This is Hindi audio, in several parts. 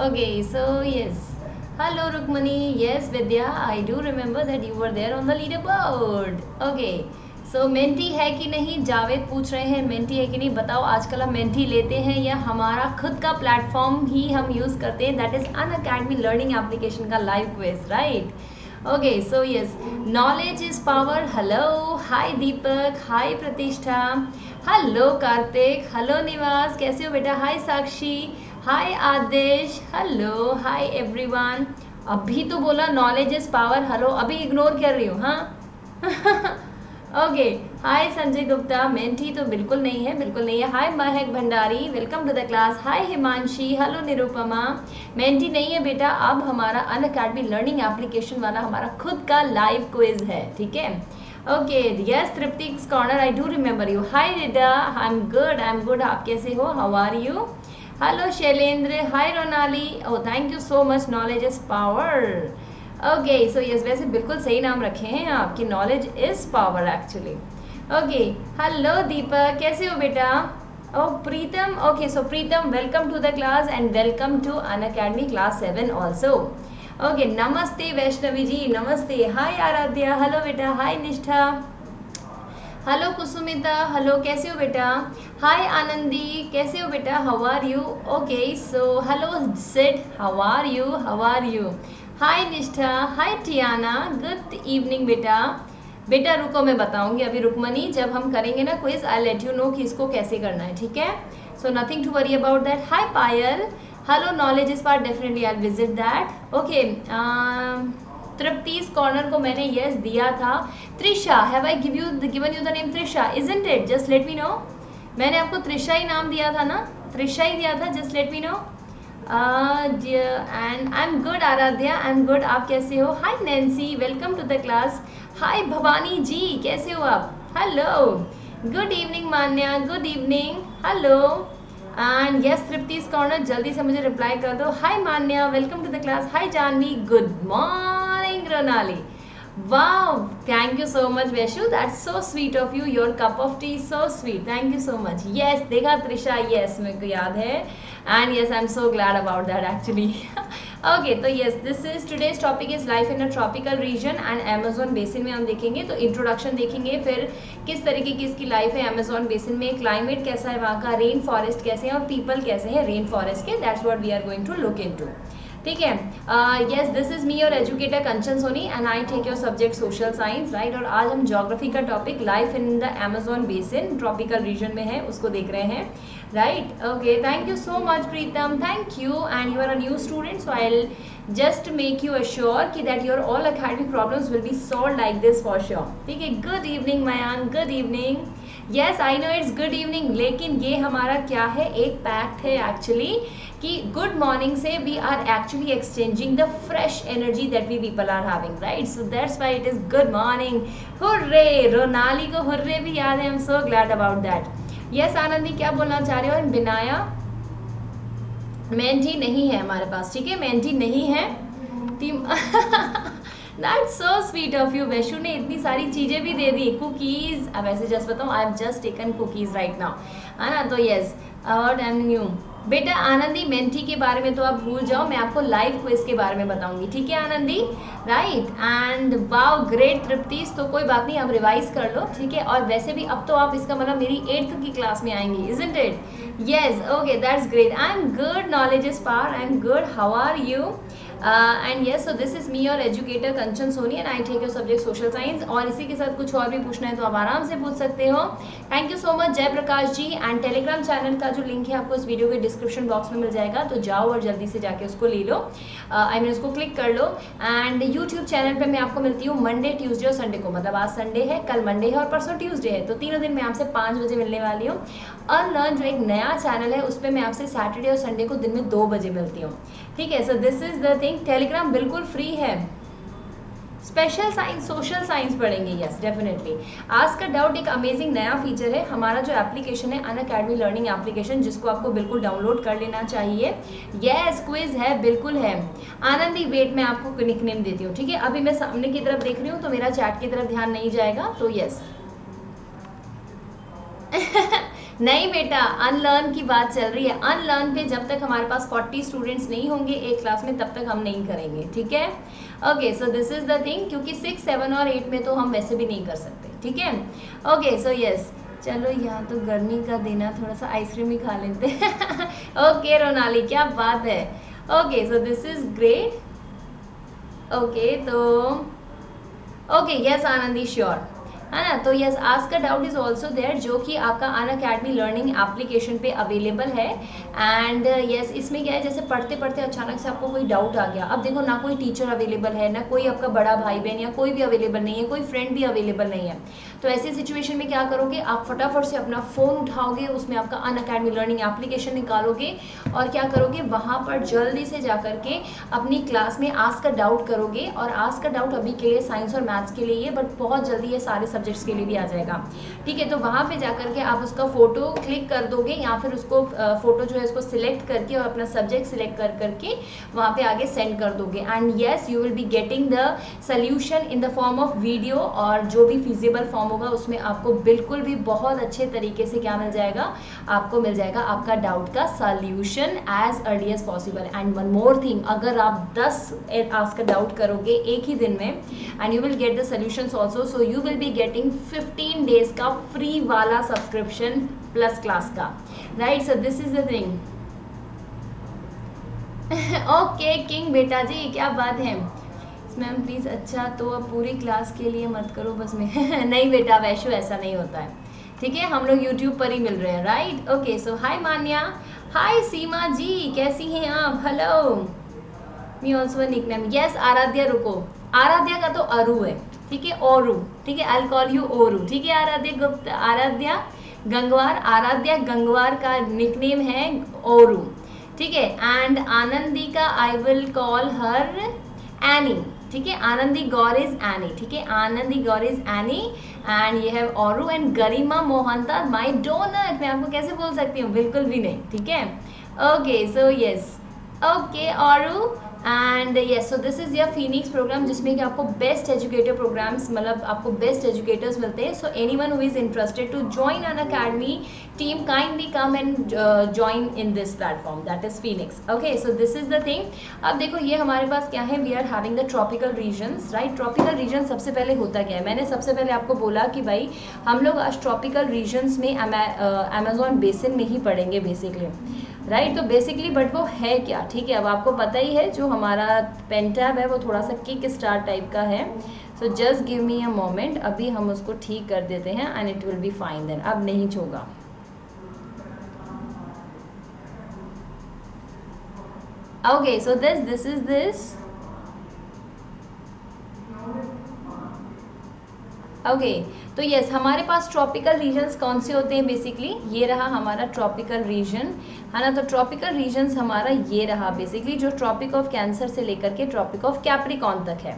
So yes hello Rukmini yes Vidya I do remember that you were there on the leaderboard okay so Menti है कि नहीं? जावेद पूछ रहे हैं मेंटी है कि नहीं? बताओ, आजकल हम मेंटी लेते हैं या हमारा खुद का प्लेटफॉर्म ही हम यूज़ करते हैं? That is Unacademy learning application का live quiz right okay so yes knowledge is power hello hi Deepak hi Pratishtha hello Kartik hello निवास कैसे हो बेटा? हाय Sakshi hi Aadesh hello hi everyone अभी तो बोला नॉलेज इज़ पावर हेलो अभी इग्नोर कर रही हूँ हाँ? Okay hi Sanjay Gupta Menti तो बिल्कुल नहीं है, बिल्कुल नहीं है। Hi Mahak Bhandari welcome to the class hi Himanshi hello Nirupama Menti नहीं है, बेटा. अब हमारा अन अकेडमी लर्निंग एप्लीकेशन वाला हमारा खुद का लाइव क्विज है, ठीक है? Okay yes Tripti corner I do remember you hi Rida I am good I am good आप कैसे हो? How are you hello Shailendra hi Ronali oh thank you so much knowledge is power okay so yes वैसे बिल्कुल सही नाम रखे हैं आपकी. Knowledge is power actually okay hello Deepak कैसे हो बेटा? ओ Pritam okay so Pritam welcome to the class and welcome to Unacademy class seven also okay नमस्ते वैष्णवी जी नमस्ते हाय आराध्या हेलो बेटा. हाय निष्ठा हेलो कुसुमिता हेलो कैसे हो बेटा? हाय आनंदी कैसे हो बेटा? How are you okay so hello Sid how are you how are you hi Nishtha hi Tiana good evening बेटा. बेटा, रुको, मैं बताऊँगी अभी रुकमनी। जब हम करेंगे ना quiz I let you know कि इसको कैसे करना है, ठीक है? So nothing to worry about that hi Payal hello knowledge is part definitely I visit that okay Tripti's corner को मैंने यस yes दिया था। Trisha have I give you given you the name Trisha? Isn't it just let me know मैंने आपको त्रिशा ही नाम दिया था ना? त्रिशा ही दिया था just let me know and I am good Aradhya I am good आप कैसे हो? Hi Nancy welcome to the class hi Bhavani ji, कैसे हो आप? Hello good evening Manya good evening hello and yes Tripti corner जल्दी से मुझे रिप्लाई कर दो. Hi Manya welcome to the class hi Janvi good morning Ronali wow thank you so much Veshu that's so sweet of you your cup of tea is so sweet thank you so much yes देखा त्रिशा yes मेरे को याद है and yes I'm so glad about that actually okay तो yes this is today's topic is life in a tropical region and Amazon basin में हम देखेंगे तो introduction देखेंगे फिर किस तरीके की इसकी लाइफ है Amazon basin में क्लाइमेट कैसा है वहाँ का रेन फॉरेस्ट कैसे हैं और पीपल कैसे हैं रेन फॉरेस्ट के that's what we are going to look into ठीक है? Yes this is me your educator Kanchan Soni and I take your subject social science right और आज हम जोग्राफी का topic life in the Amazon basin tropical region में है, उसको देख रहे हैं right okay thank you so much Pritam thank you and you are a new student so I just make you assure कि that your all academic problems will be solved like this for sure ठीक है? Good evening Mayank good evening yes I know it's good evening लेकिन ये हमारा क्या है? एक पैक्ट है एक्चुअली कि गुड मॉर्निंग से we are actually exchanging the fresh energy that we people are having right so that's why it is good morning hurray Ronali को हुर्रे भी याद है I am so glad about that yes Anandi क्या बोलना चाह रहे हो बिनाया मेंटी नहीं है हमारे पास, ठीक है? मेंटी नहीं है team that's so sweet of you Vaishu ने इतनी सारी चीज़ें भी दे दी. कुकीज़ अब ऐसे जस्ट बताऊँ I have just taken cookies right now है ना तो यस अबाउट एम न्यू बेटा आनंदी मेंटी के बारे में तो आप भूल जाओ, मैं आपको लाइव क्विज के बारे में बताऊँगी, ठीक है Anandi? Right and wow great Tripti's तो कोई बात नहीं, आप रिवाइज कर लो, ठीक है? और वैसे भी अब तो आप इसका मतलब मेरी एट्थ की क्लास में आएँगी is in it yes okay that's great I am good knowledge is par I am good how are you and yes so this is me और educator Kanchan Soni and I take your subject social science और इसी के साथ कुछ और भी पूछना है तो आप आराम से पूछ सकते हो। Thank you so much Jai Prakash ji and Telegram channel का जो लिंक है आपको इस वीडियो के डिस्क्रिप्शन बॉक्स में मिल जाएगा तो जाओ और जल्दी से जाके उसको ले लो। आई uh, मीन उसको क्लिक कर लो। एंड यूट्यूब चैनल पर मैं आपको मिलती हूँ मंडे ट्यूजडे और संडे को। मतलब आज संडे है कल मंडे है और परसों ट्यूजडे है। तो तीनों दिन मैं आपसे पाँच बजे मिलने वाली हूँ। अनलर्न जो एक नया चैनल है उस पर मैं आपसे सैटरडे और संडे को दिन में दो बजे मिलती हूँ। ठीक है so this is the thing Telegram बिल्कुल फ्री है। स्पेशल साइंस सोशल साइंस पढ़ेंगे यस डेफिनेटली आज का डाउट एक अमेजिंग नया फीचर है। हमारा जो एप्लीकेशन है अन अकेडमी लर्निंग एप्लीकेशन जिसको आपको बिल्कुल डाउनलोड कर लेना चाहिए। यस क्विज है, बिल्कुल है। आनंदी वेट मैं आपको निक नेम देती हूँ, ठीक है? अभी मैं सामने की तरफ़ देख रही हूँ तो मेरा चैट की तरफ़ ध्यान नहीं जाएगा तो यस नहीं बेटा अनलर्न की बात चल रही है। अनलर्न पे जब तक हमारे पास 40 स्टूडेंट्स नहीं होंगे, एक क्लास में तब तक हम नहीं करेंगे, ठीक है? Okay so this is the thing क्योंकि सिक्स सेवन और एट में तो हम वैसे भी नहीं कर सकते, ठीक है? ओके सो यस चलो यहाँ तो गर्मी का देना थोड़ा सा आइसक्रीम ही खा लेते हैं। ओके रोनाली क्या बात है? Okay so this is great okay तो ओके यस आनंदी श्योर है ना? तो यस आज का डाउट इज़ ऑल्सो देयर जो कि आपका अन अकेडमी लर्निंग एप्लीकेशन पे अवेलेबल है। एंड यस uh, इसमें क्या है जैसे पढ़ते पढ़ते अचानक से आपको कोई डाउट आ गया। अब देखो ना कोई टीचर अवेलेबल है ना कोई आपका बड़ा भाई बहन या कोई भी अवेलेबल नहीं है कोई फ्रेंड भी अवेलेबल नहीं है। तो ऐसी सिचुएशन में क्या करोगे? आप फटाफट से अपना फ़ोन उठाओगे, उसमें आपका अन अकेडमी लर्निंग एप्लीकेशन निकालोगे और क्या करोगे? वहाँ पर जल्दी से जा के अपनी क्लास में आज का डाउट करोगे और आज का डाउट अभी के लिए साइंस और मैथ्स के लिए बट बहुत जल्दी ये सारे सब्जेक्ट्स के लिए भी आ जाएगा। ठीक है तो वहाँ पे जा करके आप उसका फ़ोटो क्लिक कर दोगे या फिर उसको फ़ोटो जो है उसको सिलेक्ट करके और अपना सब्जेक्ट सिलेक्ट कर करके वहाँ पे आगे सेंड कर दोगे। And yes you will be getting the solution in the form of video और जो भी फिजिबल फॉर्म होगा, उसमें आपको बिल्कुल भी बहुत अच्छे तरीके से क्या मिल जाएगा? आपको मिल जाएगा आपका डाउट का solution as early as possible and one more thing अगर आप 10 आज का डाउट करोगे एक ही दिन में and you will get the solution also so you will be getting 15 days का फ्री वाला सब्सक्रिप्शन प्लस क्लास का. Right so this is the thing okay king बेटा जी क्या बात है? मैम प्लीज़ अच्छा तो अब पूरी क्लास के लिए मत करो, बस मैं नहीं बेटा, वैशो, ऐसा नहीं होता है। ठीक है, हम लोग यूट्यूब पर ही मिल रहे हैं right okay so hi Manya. Hi Seema ji, कैसी हैं आप? Hello me also nick ma'am yes Aaradhya, रुको। आराध्या का तो अरु है, ठीक है ओरू ठीक है आई कॉल यू ओरू ठीक है, आराध्या गुप्त, आराध्या गंगवार आराध्या गंगवार का निकनेम है ओरू ठीक है एंड आनंदी का I will call her Annie ठीक है? आनंदी गौर इज़ एनी ठीक है? Anandi Gaur is Annie and ये है औरू and Garima Mohanta my donut मैं आपको कैसे बोल सकती हूँ? बिल्कुल भी नहीं, ठीक है? Okay so yes okay Auru and yes so this is your Phoenix program जिसमें कि आपको बेस्ट एजुकेटर प्रोग्राम्स मतलब आपको बेस्ट एजुकेटर्स मिलते हैं। So anyone who is interested to join Unacademy team kindly come and join in this platform that is Phoenix okay so this is the thing अब देखो ये हमारे पास क्या है? We are having the tropical regions right tropical region सबसे पहले होता क्या है? मैंने सबसे पहले आपको बोला कि भाई हम लोग आज ट्रॉपिकल रीजन्स में अमेजोन बेसिन uh, में ही पढ़ेंगे बेसिकली राइट तो बेसिकली बट वो है क्या? ठीक है, अब आपको पता ही है, जो हमारा पेन टैब है, वो थोड़ा सा किक स्टार टाइप का है। So just give me a moment अभी हम उसको ठीक कर देते हैं and it will be fine then अब नहीं छोगा okay, so this this is this. Okay okay, तो यस हमारे पास ट्रॉपिकल रीजन्स कौन से होते हैं बेसिकली ये रहा हमारा ट्रॉपिकल रीजन है ना? तो ट्रॉपिकल रीजन्स हमारा ये रहा बेसिकली जो ट्रॉपिक ऑफ़ कैंसर से लेकर के ट्रॉपिक ऑफ़ कैप्रिकॉन तक है।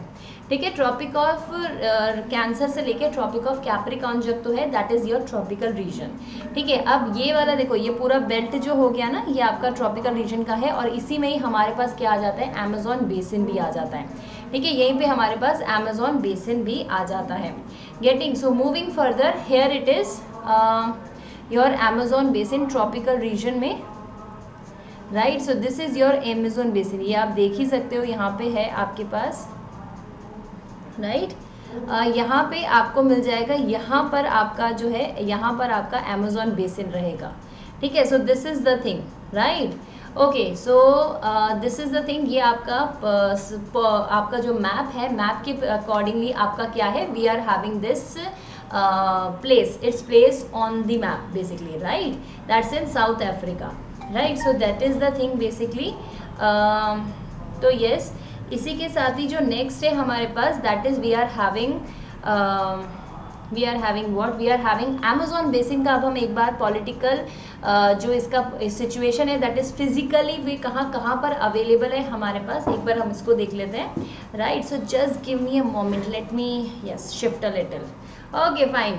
ठीक है ट्रॉपिक ऑफ़ कैंसर से लेकर ट्रॉपिक ऑफ़ कैप्रिकॉन जब तो है that is your tropical region ठीक है अब ये वाला देखो ये पूरा बेल्ट जो हो गया ना ये आपका ट्रॉपिकल रीजन का है और इसी में ही हमारे पास क्या आ जाता है? अमेजोन बेसिन भी आ जाता है। ठीक है यहीं पे हमारे पास अमेजोन बेसिन भी आ जाता है। Getting so moving further here it is your Amazon basin tropical region में right so this is your Amazon basin ये आप देख ही सकते हो यहाँ पे है आपके पास राइट right? uh, यहाँ पे आपको मिल जाएगा यहाँ पर आपका जो है यहाँ पर आपका अमेजोन बेसिन रहेगा। ठीक है so this is the thing right okay so this is the thing ये आपका uh, आपका जो मैप है मैप के अकॉर्डिंगली आपका क्या है? We are having this place it's place on the map basically right that's in South Africa right so that is the thing basically तो येस इसी के साथ ही जो नेक्स्ट है हमारे पास that is we are having we are having what we are having Amazon basin का अब हम एक बार पॉलिटिकल uh, जो इसका सिचुएशन है दैट इज़ फिजिकली वे कहाँ कहाँ पर अवेलेबल है हमारे पास एक बार हम इसको देख लेते हैं। Right so just give me a moment let me yes shift a little okay fine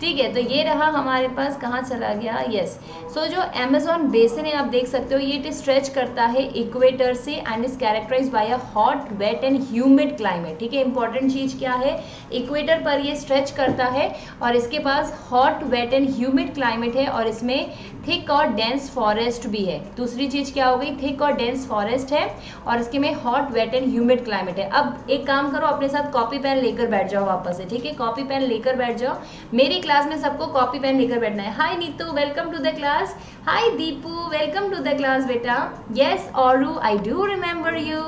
ठीक है तो ये रहा हमारे पास कहाँ चला गया? यस सो so, जो अमेजोन बेसिन है आप देख सकते हो ये इट स्ट्रेच करता है इक्वेटर से and is characterize by a hot wet and humid climate ठीक है इंपॉर्टेंट चीज़ क्या है? इक्वेटर पर ये स्ट्रेच करता है और इसके पास hot wet and humid climate है और इसमें थिक और डेंस फॉरेस्ट भी है। दूसरी चीज़ क्या हो गई? थिक और डेंस फॉरेस्ट है और इसके में hot wet and humid climate है। अब एक काम करो अपने साथ कॉपी पेन लेकर बैठ जाओ वापस से ठीक है? कॉपी पेन लेकर बैठ जाओ। मेरी क्लास में सबको कॉपी पेन लेकर बैठना है। Hi Neetu welcome to the class hi Deepu welcome to the class बेटा। Yes Auru I do remember you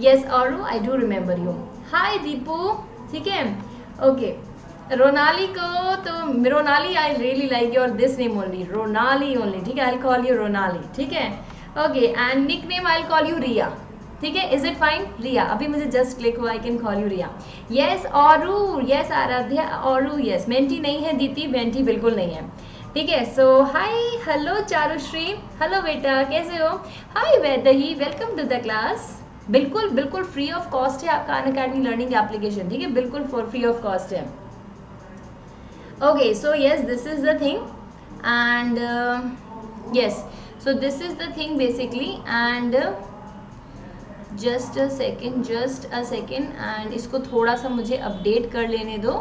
yes Auru I do remember you hi Deepu ठीक है? ओके रोनाली को तो Ronali I really like your this name only Ronali only ठीक है? आई कॉल यू रोनाली, ठीक है? Okay and nick name I call you Riya ठीक है? इज़ इट फाइन रिया, अभी मुझे जस्ट क्लिक हुआ I can call you Riya. Yes और यस आराध्या और यस मेंटी नहीं है दीदी मेंटी बिल्कुल नहीं है। ठीक है? So hi hello Charushree hello बेटा, कैसे हो? Hi Vaidehi welcome to the class बिल्कुल बिल्कुल फ्री ऑफ़ कॉस्ट है आपका अन अकेडमी लर्निंग एप्लीकेशन ठीक है? बिल्कुल फॉर फ्री ऑफ़ कॉस्ट है। Okay so yes this is the thing and yes so this is the thing basically and just a second just a second and इसको थोड़ा सा मुझे अपडेट कर लेने दो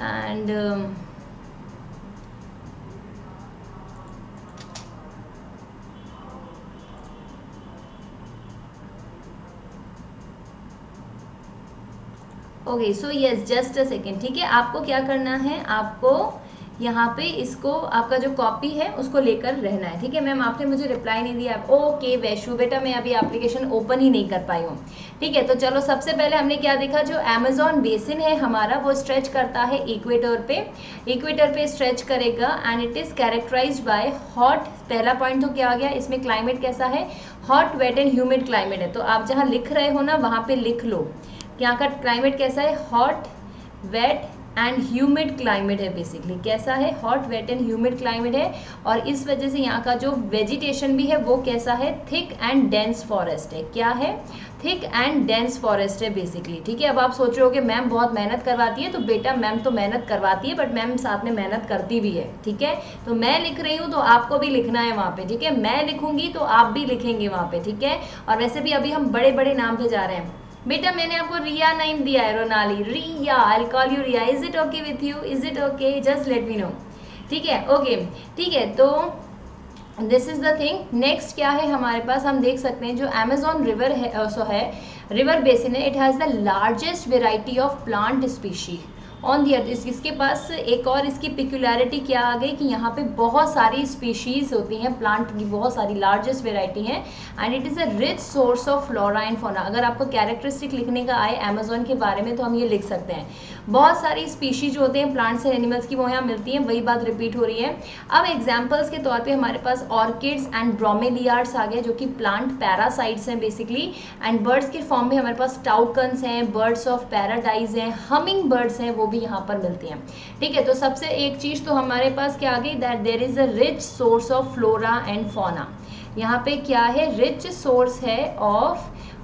and okay so yes just a second ठीक है? आपको क्या करना है? आपको यहाँ पे इसको, आपका जो कॉपी है, उसको लेकर रहना है। ठीक है मैम आपने मुझे रिप्लाई नहीं दिया। ओके वैशु बेटा, मैं अभी एप्लीकेशन ओपन ही नहीं कर पाई हूँ। ठीक है तो चलो, सबसे पहले हमने क्या देखा? जो अमेजोन बेसिन है हमारा, वो स्ट्रेच करता है इक्वेटर पे। इक्वेटर पे स्ट्रेच करेगा and it is characterize by hot पहला पॉइंट तो क्या आ गया? इसमें क्लाइमेट कैसा है? Hot wet and humid climate है। तो आप जहाँ लिख रहे हो ना, वहाँ पे लिख लो। यहाँ का क्लाइमेट कैसा है? Hot wet and humid climate है बेसिकली कैसा है? Hot wet and humid climate है। और इस वजह से यहाँ का जो वेजिटेशन भी है, वो कैसा है? थिक एंड डेंस फॉरेस्ट है। क्या है? थिक एंड डेंस फॉरेस्ट है बेसिकली ठीक है? अब आप सोच रहे हो कि मैम बहुत मेहनत करवाती है तो बेटा मैम तो मेहनत करवाती है बट मैम साथ में मेहनत करती भी है। ठीक है? तो मैं लिख रही हूँ तो आपको भी लिखना है वहाँ पे। ठीक है? मैं लिखूँगी तो आप भी लिखेंगे वहाँ पे। ठीक है? और वैसे भी अभी हम बड़े बड़े नाम पे जा रहे हैं। बेटा, मैंने आपको रिया नाइम दिया है, Ronali. Riya I call you Riya. Is it okay with you is it okay just let me know ठीक है? ओके ठीक है? तो this is the thing next क्या है हमारे पास? हम देख सकते हैं जो अमेजोन रिवर है सो है रिवर बेसिन है। It has the largest variety of plant species on the earth इसके पास एक और इसकी पिक्यूलरिटी क्या आ गई कि यहाँ पे बहुत सारी स्पीशीज़ होती हैं प्लांट की बहुत सारी लार्जेस्ट वेराइटी हैं and it is a rich source of flora and fauna अगर आपको कैरेक्टरिस्टिक लिखने का आए अमेजोन के बारे में तो हम ये लिख सकते हैं। बहुत सारी स्पीशीज होते हैं प्लांट्स एंड एनिमल्स की वो यहाँ मिलती हैं, वही बात रिपीट हो रही है। अब एग्जाम्पल्स के तौर पर हमारे पास ऑर्किड्स एंड ब्रोमेलियार्ड्स आ गए, जो कि प्लांट पैरासाइट्स हैं बेसिकली एंड बर्ड्स के फॉर्म में हमारे पास टाउकन्स हैं बर्ड्स ऑफ़ पैराडाइज हैं हमिंग बर्ड्स हैं, वो भी यहाँ पर मिलती हैं। ठीक है तो सबसे एक चीज़ तो हमारे पास क्या आ गई? That there is a rich source of flora and fauna यहाँ पे क्या है? रिच सोर्स है ऑफ़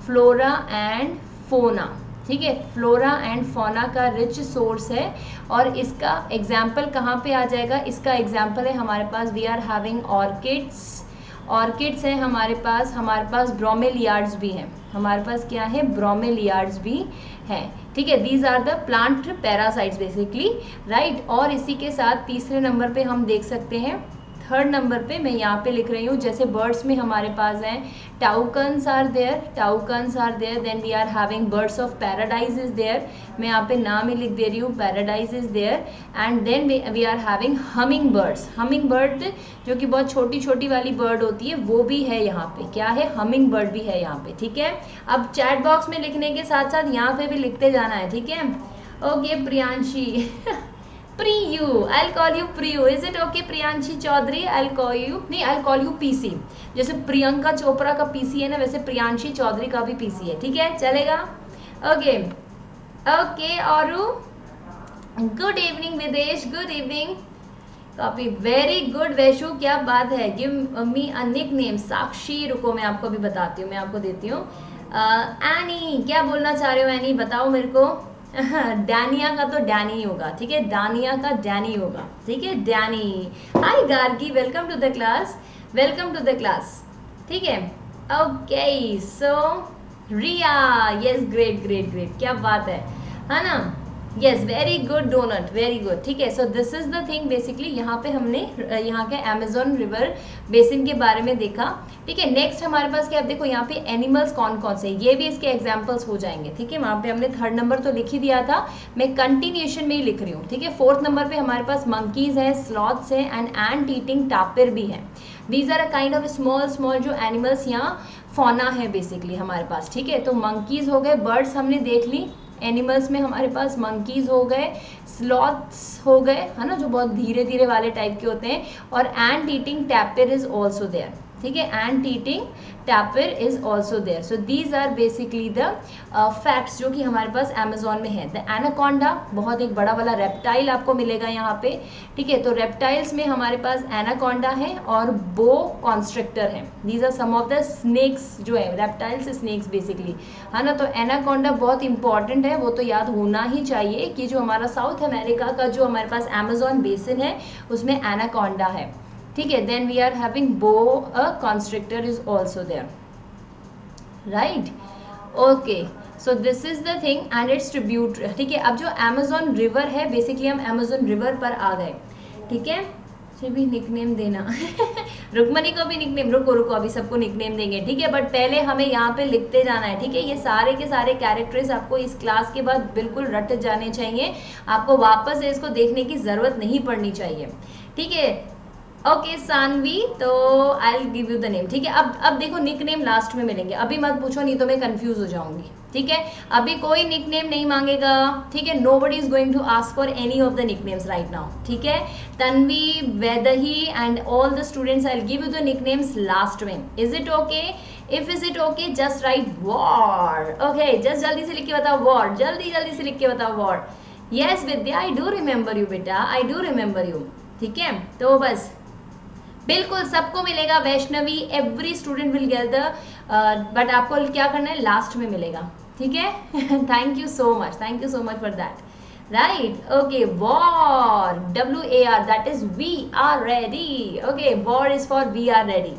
फ्लोरा एंड फोना ठीक है? फ्लोरा एंड फोना का रिच सोर्स है और इसका एग्ज़ाम्पल कहाँ पे आ जाएगा? इसका एग्ज़ाम्पल है हमारे पास we are having orchids orchids हैं हमारे पास हमारे पास ब्रोमेलियार्ड्स भी हैं। हमारे पास क्या है? ब्रोमेलियार्ड्स भी हैं। ठीक है? These are the plant parasites basically right और इसी के साथ तीसरे नंबर पे हम देख सकते हैं। थर्ड नंबर पे मैं यहाँ पे लिख रही हूँ, जैसे बर्ड्स में हमारे पास हैं toucans are there toucans are there then we are having birds of paradise is there मैं यहाँ पे नाम ही लिख दे रही हूँ paradise is there and then we are having hummingbirds hummingbird जो कि बहुत छोटी छोटी वाली बर्ड होती है, वो भी है यहाँ पे। क्या है? हमिंग बर्ड भी है यहाँ पे, ठीक है? अब चैट बॉक्स में लिखने के साथ साथ यहाँ पे भी लिखते जाना है, ठीक है? Okay Priyanshi Priyu I call you Priyu is it okay Priyanshi Chaudhary I call you नहीं आई कॉल यू पीसी जैसे प्रियंका चोपड़ा का पीसी है ना, वैसे प्रियांशी चौधरी का भी पीसी है, ठीक है? चलेगा? ओके ओके और? Good evening Videsh good evening काफ़ी वेरी गुड वैशु क्या बात है? Give me a nick name Sakshi, रुको, मैं आपको भी बताती हूँ, मैं आपको देती हूँ। एनी क्या बोलना चाह रहे हो एनी बताओ मेरे को। डैनिया का तो डैनी होगा, ठीक है? डानिया का डैनी होगा, ठीक है? Danny. Hi Gargi welcome to the class welcome to the class ठीक है? Okay so Riya yes great great great क्या बात है है ना? Yes very good donut very good ठीक है so this is the thing basically यहाँ पे हमने यहाँ के अमेजोन रिवर बेसिन के बारे में देखा। ठीक है नेक्स्ट हमारे पास क्या देखो यहाँ पे एनिमल्स कौन कौन से ये भी इसके एग्जाम्पल्स हो जाएँगे, ठीक है? वहाँ पे हमने थर्ड नंबर तो लिख ही दिया था। मैं कंटिन्यूशन में ही लिख रही हूँ, ठीक है? फोर्थ नंबर पे हमारे पास मंकीज है स्लॉथ्स है एंड एंड ईटिंग टापिर भी है। These are a kind of small small जो एनिमल्स यहाँ फोना है बेसिकली हमारे पास, ठीक है? तो मंकीज हो गए बर्ड्स हमने देख ली। एनिमल्स में हमारे पास मंकीज हो गए स्लॉथ्स हो गए, है ना, जो बहुत धीरे धीरे वाले टाइप के होते हैं, और and eating tapir is also there ठीक है? And eating tapir is also there so these are basically the facts जो कि हमारे पास अमेजोन में है. द एनाकोंडा बहुत एक बड़ा वाला रेप्टाइल आपको मिलेगा यहाँ पे. ठीक है? तो रेप्टाइल्स में हमारे पास एनाकोंडा है और बो कॉन्स्ट्रक्टर है. These are some of the snakes जो है रेप्टाइल्स स्नेक्स बेसिकली है ना? तो एनाकोंडा बहुत इंपॉर्टेंट है. वो तो याद होना ही चाहिए कि जो हमारा साउथ अमेरिका का जो हमारे पास अमेजोन बेसिन है, उसमें एनाकोंडा है. ठीक है then we are having boa a constrictor is also there right okay so this is the thing and its tribute ठीक है? अब जो अमेजोन रिवर है बेसिकली हम अमेजोन रिवर पर आ गए। ठीक है? से भी निकनेम देना। रुकमनी को भी निकनेम रुको रुको, अभी सबको निकनेम देंगे। ठीक है? बट पहले हमें यहाँ पे लिखते जाना है, ठीक है? ये सारे के सारे कैरेक्टर्स आपको इस क्लास के बाद बिल्कुल रट जाने चाहिए। आपको वापस से इसको देखने की ज़रूरत नहीं पड़नी चाहिए। ठीक है? ओके सानवी तो I give you the name ठीक है? अब अब देखो निक नेम लास्ट में मिलेंगे। अभी मत पूछो, नहीं तो मैं कंफ्यूज हो जाऊँगी, ठीक है? अभी कोई निक नेम नहीं मांगेगा, ठीक है? Nobody is going to ask for any of the nick names right now ठीक है? Tanvi Vaidehi and all the students I give you the nick names last में। Is it okay if is it okay just right war okay just जल्दी से लिख के बताओ वॉर जल्दी जल्दी से लिख के बताओ war yes Vidya I do remember you बेटा आई डू रिमेंबर यू ठीक है? तो बस बिल्कुल सबको मिलेगा Vaishnavi every student will get the but आपको क्या करना है? लास्ट में मिलेगा। ठीक है? Thank you so much thank you so much for that right okay war W A R that is we are ready okay war is for we are ready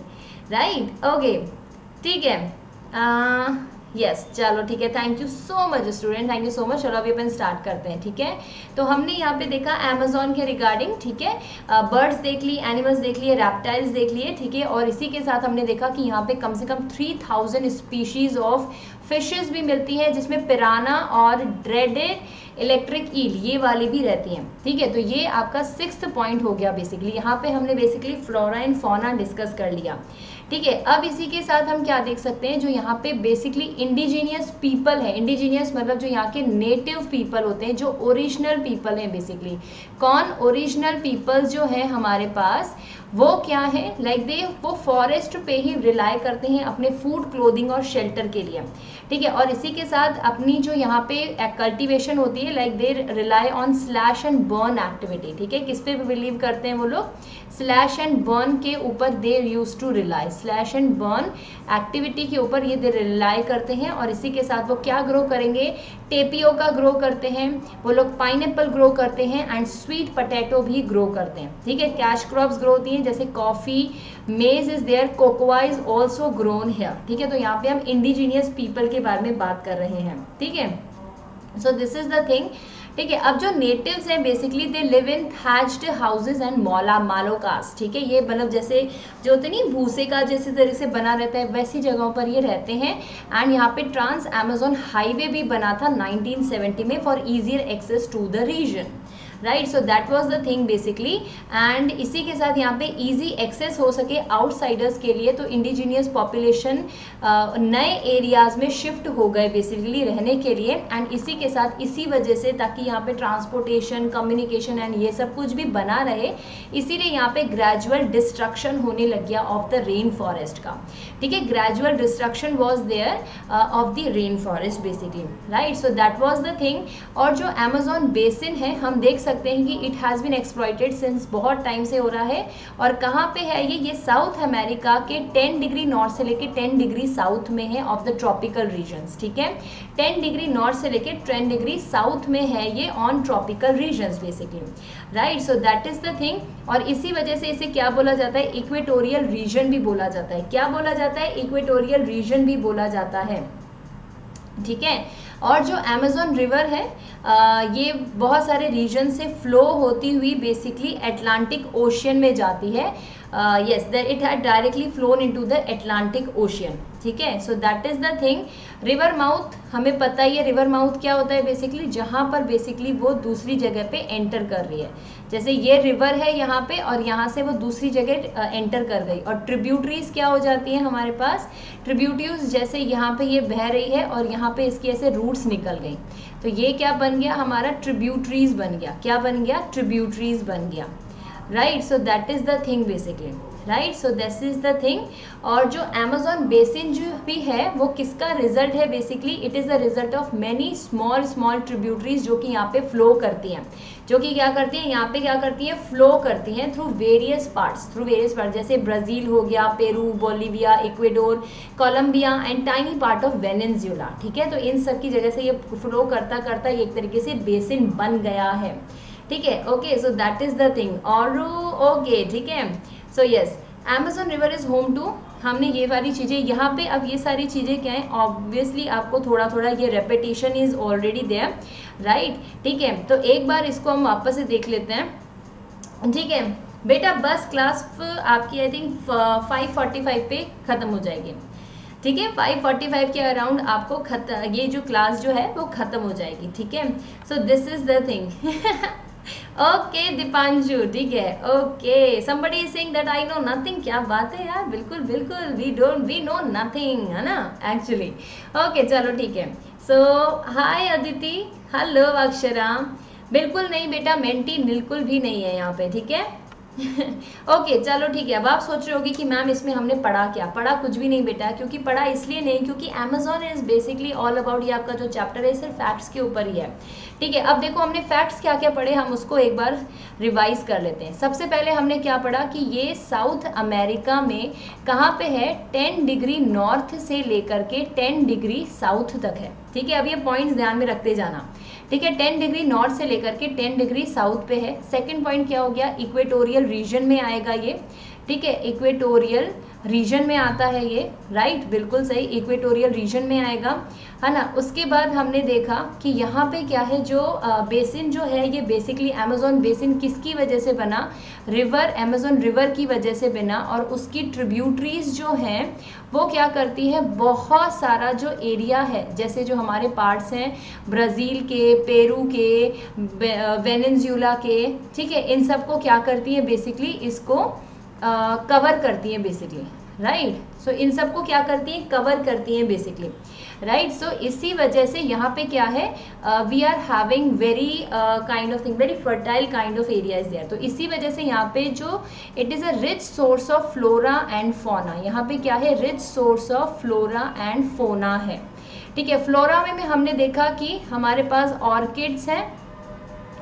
right okay ठीक है. Uh, यस चलो ठीक है thank you so much student thank you so much चलो अभी अपन स्टार्ट करते हैं, ठीक है? तो हमने यहाँ पे देखा अमेजोन के रिगार्डिंग ठीक है? बर्ड्स देख लिए एनिमल्स देख लिए रेप्टाइल्स देख लिए, ठीक है? और इसी के साथ हमने देखा कि यहाँ पे कम से कम three thousand species of fishes भी मिलती है, जिसमें पिराना और ड्रेडेड इलेक्ट्रिक ईल ये वाली भी रहती हैं, ठीक है? तो ये आपका सिक्स पॉइंट हो गया बेसिकली यहाँ पे हमने basically flora and fauna discuss कर लिया। ठीक है, अब इसी के साथ हम क्या देख सकते हैं, जो यहाँ पे बेसिकली इंडिजीनियस पीपल है इंडिजीनियस मतलब जो यहाँ के नेटिव पीपल होते हैं, जो ओरिजिनल पीपल हैं बेसिकली कौन ओरिजिनल पीपल्स जो है हमारे पास, वो क्या है? लाइक like दे वो फॉरेस्ट पे ही रिलाई करते हैं अपने फ़ूड क्लोथिंग और शेल्टर के लिए। ठीक है, और इसी के साथ अपनी जो यहाँ पे कल्टीवेशन होती है like they rely on slash and burn activity ठीक है, किस पे बिलीव करते हैं वो लोग? स्लैश एंड बर्न के ऊपर they use to rely slash and burn activity के ऊपर ये दे रिलाई करते हैं और इसी के साथ वो क्या ग्रो करेंगे? टेपियो का ग्रो करते हैं, वो लोग पाइन ग्रो करते हैं एंड स्वीट पटेटो भी ग्रो करते हैं। ठीक है? कैश क्रॉप्स ग्रो होती हैं, जैसे coffee maize is there cocoa is also grown here ठीक है? तो यहाँ पे हम इंडिजीनियस पीपल के बारे में बात कर रहे हैं। ठीक है? So this is the thing ठीक है, अब जो नेटिव्स हैं basically they live in thatched houses and मौला मालोकास ठीक है, ये मतलब जैसे जो होते नहीं भूसे का जैसे तरह से बना रहता है, वैसी जगहों पर ये रहते हैं। एंड यहाँ पे ट्रांस अमेजोन हाईवे भी बना था 1970 में for easier access to the region right so that was the thing basically and इसी के साथ यहाँ पे ईजी एक्सेस हो सके आउटसाइडर्स के लिए तो इंडिजीनियस पॉपुलेशन नए एरियाज़ में शिफ्ट हो गए बेसिकली रहने के लिए। एंड इसी के साथ इसी वजह से ताकि यहाँ पे ट्रांसपोर्टेशन कम्युनिकेशन एंड ये सब कुछ भी बना रहे, इसीलिए यहाँ पे ग्रेजुअल डिस्ट्रक्शन होने लग गया ऑफ़ द रेन फॉरेस्ट का। ठीक है gradual destruction was there of the rain forest basically right so that was the thing और जो अमेजोन बेसिन है, हम देख सकते हैं कि it has been exploited since बहुत टाइम से हो रहा है। और कहाँ पे है ये? ये साउथ अमेरिका के 10 डिग्री नॉर्थ से लेके 10 डिग्री साउथ में है ऑफ़ द ट्रॉपिकल रीजन्स ठीक है? 10 डिग्री नॉर्थ से लेके 10 डिग्री साउथ में है ये on tropical regions basically right so that is the thing और इसी वजह से इसे क्या बोला जाता है? इक्वेटोरियल रीजन भी बोला जाता है। क्या बोला जाता है? इक्वेटोरियल रीजन भी बोला जाता है। ठीक है? और जो अमेजोन रिवर है ये बहुत सारे रीजन से फ्लो होती हुई बेसिकली एटलांटिक ओशियन में जाती है। Yes that it had directly flown into the Atlantic ocean ठीक है? So that is the thing river mouth हमें पता ही है रिवर माउथ क्या होता है बेसिकली जहाँ पर बेसिकली वो दूसरी जगह पे एंटर कर रही है। जैसे ये रिवर है यहाँ पे और यहाँ से वो दूसरी जगह एंटर कर गई। और ट्रिब्यूटरीज क्या हो जाती हैं हमारे पास? ट्रिब्यूटरीज जैसे यहाँ पे ये बह रही है और यहाँ पे इसकी ऐसे रूट्स निकल गई। तो ये क्या बन गया? हमारा ट्रिब्यूटरीज बन गया। क्या बन गया? ट्रिब्यूटरीज बन गया। Right so that is the thing basically right so this is the thing और जो अमेजोन बेसिन जो भी है, वो किसका रिज़ल्ट है basically it is the result of many small small tributaries जो कि यहाँ पे फ्लो करती हैं। जो कि क्या करती हैं? यहाँ पे क्या करती हैं? फ्लो करती हैं through various parts through various part जैसे ब्राज़ील हो गया Peru Bolivia Ecuador Colombia and tiny part of Venezuela ठीक है? तो इन सब की जगह से ये फ्लो करता करता एक तरीके से बेसिन बन गया है। ठीक है okay so that is the thing और ओके ठीक है. So yes Amazon river is home to हमने ये वाली चीज़ें, यहाँ पे अब ये सारी चीज़ें क्या हैं? ऑब्वियसली आपको थोड़ा थोड़ा ये repetition is already there right ठीक है तो एक बार इसको हम वापस से देख लेते हैं. ठीक है, बेटा, बस क्लास आपकी I think five forty five पे ख़त्म हो जाएगी. ठीक है फाइव फोर्टी फाइव के अराउंड आपको खत, ये जो क्लास जो है, वो ख़त्म हो जाएगी. ठीक है so this is the thing okay Deepanshu ठीक है. Okay somebody saying that I know nothing क्या बात है यार? बिल्कुल बिल्कुल. We don't we know nothing है ना? एक्चुअली ओके चलो ठीक है. So hi Aditi hello Akshara बिल्कुल नहीं बेटा मेंटी बिल्कुल भी नहीं है यहाँ पे, ठीक है? ओके चलो ठीक है, अब आप सोच रहे होगी कि मैम इसमें हमने पढ़ा क्या? पढ़ा कुछ भी नहीं बेटा, क्योंकि पढ़ा इसलिए नहीं, क्योंकि Amazon is basically all about ये आपका जो चैप्टर है सिर्फ़ फैक्ट्स के ऊपर ही है। ठीक है, अब देखो हमने फैक्ट्स क्या क्या पढ़े, हम उसको एक बार रिवाइज कर लेते हैं। सबसे पहले हमने क्या पढ़ा कि ये साउथ अमेरिका में कहाँ पे है? टेन डिग्री नॉर्थ से लेकर के टेन डिग्री साउथ तक है। ठीक है, अब ये पॉइंट्स ध्यान में रखते जाना। ठीक है टेन डिग्री नॉर्थ से लेकर के टेन डिग्री साउथ पे है। सेकेंड पॉइंट क्या हो गया? इक्वेटोरियल रीजन में आएगा ये। ठीक है इक्वेटोरियल रीजन में आता है ये राइट बिल्कुल सही इक्वेटोरियल रीजन में आएगा है ना? उसके बाद हमने देखा कि यहाँ पे क्या है जो बेसिन जो है ये बेसिकली अमेजोन बेसिन किसकी वजह से बना? रिवर अमेजोन रिवर की वजह से बना और उसकी ट्रिब्यूटरीज जो हैं वो क्या करती है? बहुत सारा जो एरिया है जैसे जो हमारे पार्ट्स हैं ब्राज़ील के पेरू के वेनेजुला के ठीक है? इन सबको क्या करती है? बेसिकली इसको कवर uh, करती है बेसिकली राइट सो इन सबको क्या करती हैं? कवर करती हैं बेसिकली राइट सो इसी वजह से यहाँ पे क्या है? We are having very kind of thing very fertile kind of area is there तो इसी वजह से यहाँ पे जो it is a rich source of flora and fauna यहाँ पे क्या है? Rich source of flora and fauna है. ठीक है? फ्लोरा में, में हमने देखा कि हमारे पास ऑर्किड्स हैं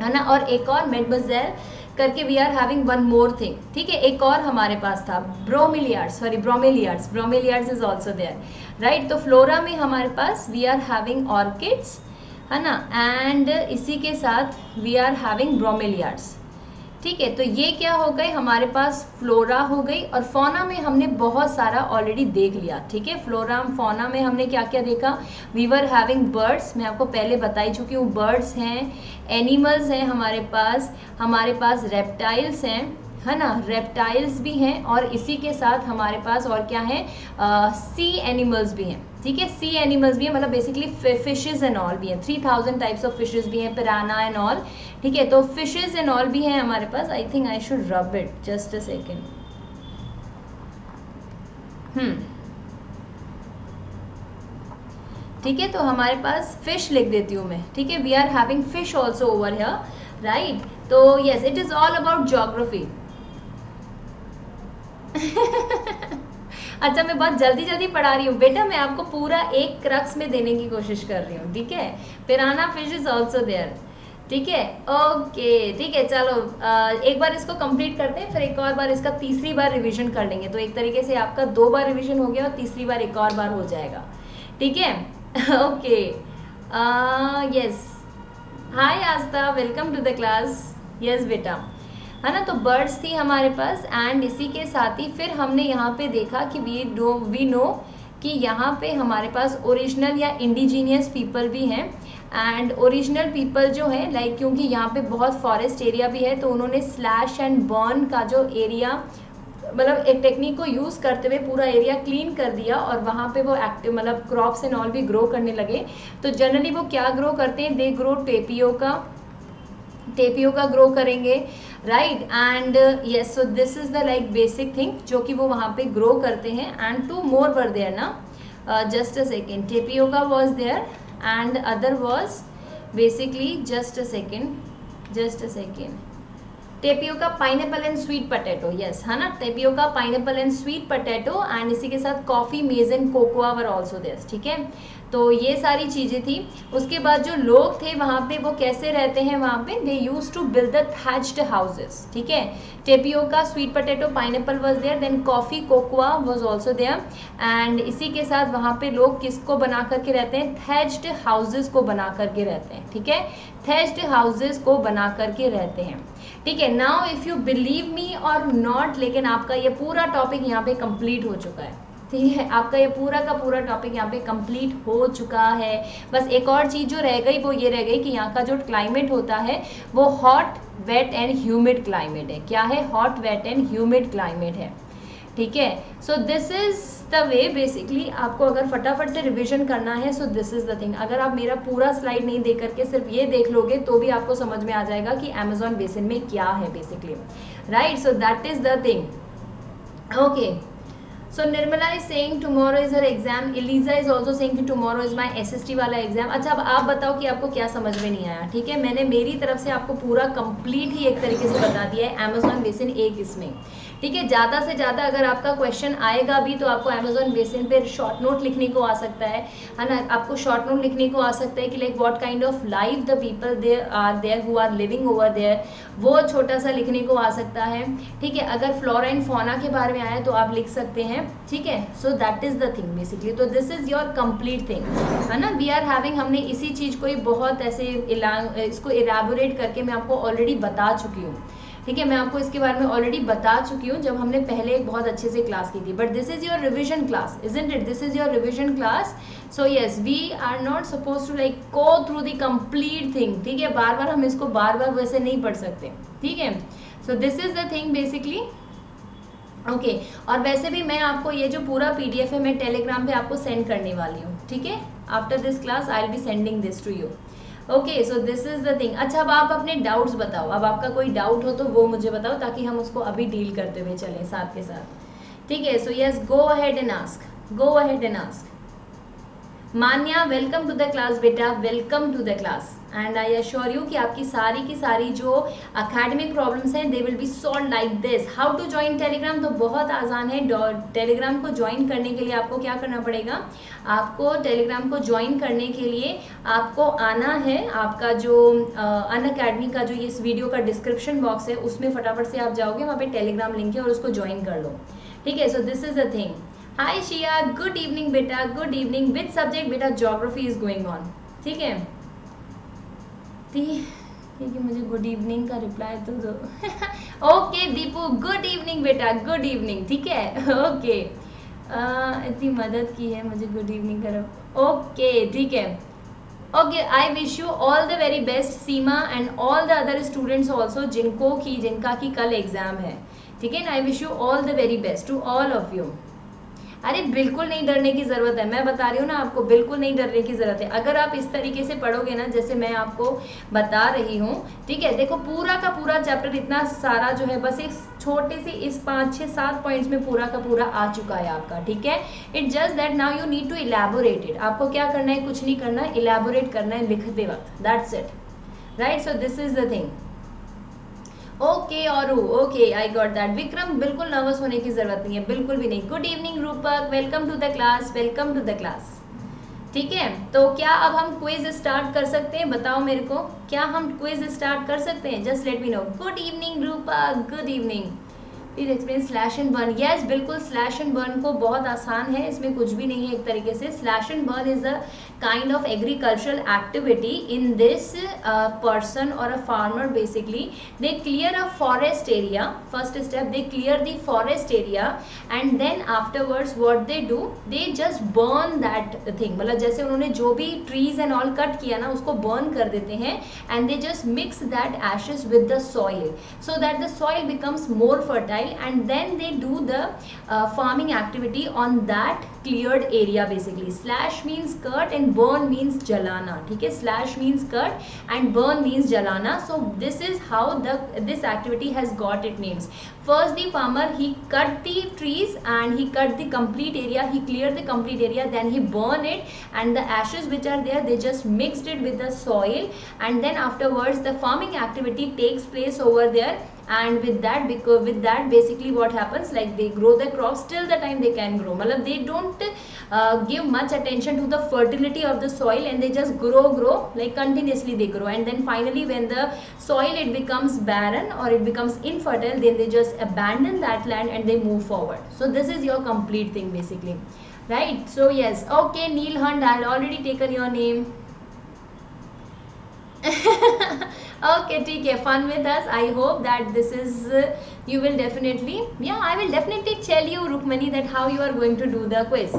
है ना? और एक और मेडमोजेल करके we are having one more thing ठीक है, एक और हमारे पास था bromeliads sorry bromeliads bromeliads is also there right तो फ्लोरा में हमारे पास वी आर हैविंग ऑर्किड्स है ना? एंड इसी के साथ वी आर हैविंग ब्रोमिलियार्ड्स ठीक है तो ये क्या हो गए? हमारे पास फ्लोरा हो गई और फोना में हमने बहुत सारा ऑलरेडी देख लिया, ठीक है? फ्लोरा फोना में हमने क्या क्या देखा? वी वर हैविंग बर्ड्स मैं आपको पहले बताई चुकी हूँ बर्ड्स हैं एनिमल्स हैं हमारे पास हमारे पास रेप्टाइल्स हैं, है ना? रेप्टाइल्स भी हैं और इसी के साथ हमारे पास और क्या है? सी एनिमल्स भी हैं, ठीक है? सी एनिमल्स भी हैं मतलब बेसिकली फिशेज एंड ऑल भी हैं। Three thousand types of fishes भी हैं पिराना एंड ऑल ठीक है? तो फिशेज एंड ऑल भी हैं हमारे पास। I think I should rub it just a second hmm ठीक है? तो हमारे पास फ़िश लिख देती हूँ मैं, ठीक है? We are having fish also over here right तो yes it is all about geography अच्छा मैं बहुत जल्दी जल्दी पढ़ा रही हूँ। बेटा, मैं आपको पूरा एक क्रक्स में देने की कोशिश कर रही हूँ, ठीक है? Piranha fish is also there ठीक है? ओके ठीक है, चलो एक बार इसको कंप्लीट करते हैं, फिर एक और बार इसका तीसरी बार रिवीजन कर लेंगे। तो एक तरीके से आपका दो बार रिवीजन हो गया और तीसरी बार एक और बार हो जाएगा, ठीक है? Okay yes hi Aastha welcome to the class yes बेटा. है ना? तो बर्ड्स थी हमारे पास एंड इसी के साथ ही फिर हमने यहाँ पे देखा कि वी डो वी नो कि यहाँ पे हमारे पास ओरिजिनल या इंडिजीनियस पीपल भी हैं एंड ओरिजिनल पीपल जो है लाइक like, क्योंकि यहाँ पे बहुत फॉरेस्ट एरिया भी है तो उन्होंने स्लैश एंड बर्न का जो एरिया मतलब एक टेक्निक को यूज़ करते हुए पूरा एरिया क्लीन कर दिया और वहाँ पे वो एक्टिव मतलब क्रॉप्स एंड ऑल भी ग्रो करने लगे। तो जनरली वो क्या ग्रो करते हैं? They grow tapioca tapioca grow करेंगे right and yes so this is the like basic thing जो कि वो वहाँ पे ग्रो करते हैं। And two more were there ना? Just a second tapioca was there and other was basically just a second just a second. Tapioca pineapple and sweet potato yes है ना? Tapioca pineapple and sweet potato and इसी के साथ coffee maize and cocoa were also this ठीक है? तो ये सारी चीज़ें थी। उसके बाद जो लोग थे वहाँ पे, वो कैसे रहते हैं वहाँ पे? They use to build the thatched houses ठीक है? Tapioca sweet potato pineapple was there then coffee cocoa was also there and इसी के साथ वहाँ पे लोग किसको बना करके रहते हैं? थैच्ड हाउसेज को बना करके रहते हैं, ठीक है? थैच्ड हाउसेज को बना करके रहते हैं। ठीक है now if you believe me और नॉट लेकिन आपका ये पूरा टॉपिक यहाँ पे कंप्लीट हो चुका है। ठीक है, आपका ये पूरा का पूरा टॉपिक यहाँ पे कंप्लीट हो चुका है। बस एक और चीज़ जो रह गई, वो ये रह गई कि यहाँ का जो क्लाइमेट होता है, वो hot wet and humid climate है। क्या है? Hot wet and humid climate है। ठीक है? So this is the way basically आपको अगर फटाफट से रिविजन करना है so this is the thing अगर आप मेरा पूरा स्लाइड नहीं देख करके सिर्फ़ ये देख लोगे तो भी आपको समझ में आ जाएगा कि अमेजोन बेसिन में क्या है basically right so that is the thing okay so Nirmala is saying tomorrow is her exam Eliza is also saying कि टुमारो इज़ माई एस वाला एग्ज़ाम अच्छा अब आप बताओ कि आपको क्या समझ में नहीं आया। ठीक है? मैंने मेरी तरफ़ से आपको पूरा कंप्लीट ही एक तरीके से बता दिया है अमेजोन बेसिन एक इसमें ठीक है? ज़्यादा से ज़्यादा अगर आपका क्वेश्चन आएगा भी तो आपको अमेजोन बेसिन पे शॉर्ट नोट लिखने को आ सकता है। है ना? आपको शॉर्ट नोट लिखने को आ सकता है कि like what kind of life the people there are there who are living over there वो छोटा सा लिखने को आ सकता है। ठीक है? अगर फ्लोरा एंड फोना के बारे में आया तो आप लिख सकते हैं। ठीक है? So that is the thing basically तो this is your complete thing है ना? वी आर हैविंग हमने इसी चीज़ को ही बहुत ऐसे इसको इलेबोरेट करके मैं आपको ऑलरेडी बता चुकी हूँ। ठीक है? मैं आपको इसके बारे में ऑलरेडी बता चुकी हूँ, जब हमने पहले एक बहुत अच्छे से क्लास की थी। But this is your revision class is in it this is your revision class so yes we are not suppose to like go through the complete thing ठीक है? बार बार हम इसको बार बार वैसे नहीं पढ़ सकते। ठीक है? So this is the thing basically okay okay, और वैसे भी मैं आपको ये जो पूरा पीडीएफ है मैं टेलीग्राम पे आपको सेंड करने वाली हूँ ठीक है? After this class I will be sending this to you okay so this is the thing अच्छा अब आप अपने डाउट्स बताओ। अब आपका कोई डाउट हो तो वो मुझे बताओ ताकि हम उसको अभी डील करते हुए चलें साथ के साथ। ठीक है? So yes go ahead and ask go ahead and ask Manya welcome to the class बेटा. Welcome to the class and I assure you कि आपकी सारी की सारी जो अकेडमिक प्रॉब्लम्स हैं they will be solve like this how to join Telegram तो बहुत आसान है। टेलीग्राम को ज्वाइन करने के लिए आपको क्या करना पड़ेगा? आपको टेलीग्राम को ज्वाइन करने के लिए आपको आना है। आपका जो अन अकेडमी का जो इस वीडियो का डिस्क्रिप्शन बॉक्स है, उसमें फटाफट से आप जाओगे, वहाँ पे टेलीग्राम लिंक है और उसको ज्वाइन कर लो। ठीक है? So this is the thing hi Shiya good evening बेटा गुड इवनिंग विथ सब्जेक्ट बेटा जोग्राफी इज़ गोइंग ऑन ठीक है? ठीक है। मुझे गुड इवनिंग का रिप्लाई तो दो। ओके दीपू गुड इवनिंग बेटा गुड इवनिंग ठीक है? Okay okay. इतनी मदद की है मुझे गुड इवनिंग कर। ओके ठीक है। Okay I wish you all the very best Seema and all the other students also जिनको की, जिनका की कल एग्ज़ाम है। ठीक है I wish you all the very best to all of you अरे बिल्कुल नहीं डरने की ज़रूरत है। मैं बता रही हूँ ना आपको, बिल्कुल नहीं डरने की ज़रूरत है। अगर आप इस तरीके से पढ़ोगे ना, जैसे मैं आपको बता रही हूँ, ठीक है? देखो, पूरा का पूरा चैप्टर इतना सारा जो है, बस एक छोटे से इस पाँच छः सात पॉइंट्स में पूरा का पूरा आ चुका है आपका, ठीक है? It just that now you need to elaborate it आपको क्या करना है? कुछ नहीं करना है इलेबोरेट करना है लिखते वक्त। That's it right so this is the thing okay और okay I got that Vikram, बिल्कुल नर्वस होने की ज़रूरत नहीं है, बिल्कुल भी नहीं. Good evening Rupak welcome to the class welcome to the class ठीक है? तो क्या अब हम क्विज स्टार्ट कर सकते हैं? बताओ मेरे को, क्या हम क्विज स्टार्ट कर सकते हैं? Just let me know good evening Rupak good evening please explain slash and burn yes बिल्कुल स्लैश एंड बर्न को बहुत आसान है. इसमें कुछ भी नहीं है एक तरीके से. Slash and burn is a kind of agricultural activity in this uh, person or a farmer basically they clear a forest area first step they clear the forest area and then afterwards what they do they just burn that thing मतलब जैसे उन्होंने जो भी trees and all cut किया ना उसको burn कर देते हैं and they just mix that ashes with the soil so that the soil becomes more fertile and then they do the uh, farming activity on that cleared area basically slash means cut and burn means jalana ठीक है slash means cut and burn means jalana so this is how the this activity has got its names first the farmer he cut the trees and he cut the complete area. He cleared the complete area then he burn it and the ashes which are there they just mixed it with the soil. And then afterwards the farming activity takes place over there. And with that because with that basically what happens like they grow the crops till the time they can grow. Matlab they don't uh, give much attention to the fertility of the soil and they just grow grow like continuously they grow. And then finally when the soil it becomes barren or it becomes infertile then they just abandon that land and they move forward. So this is your complete thing basically. Right? So yes. Okay neil hunt i already taken your name. Okay take care fun with us. I hope that this is uh, you will definitely yeah i will definitely tell you rukmani that how you are going to do the quiz.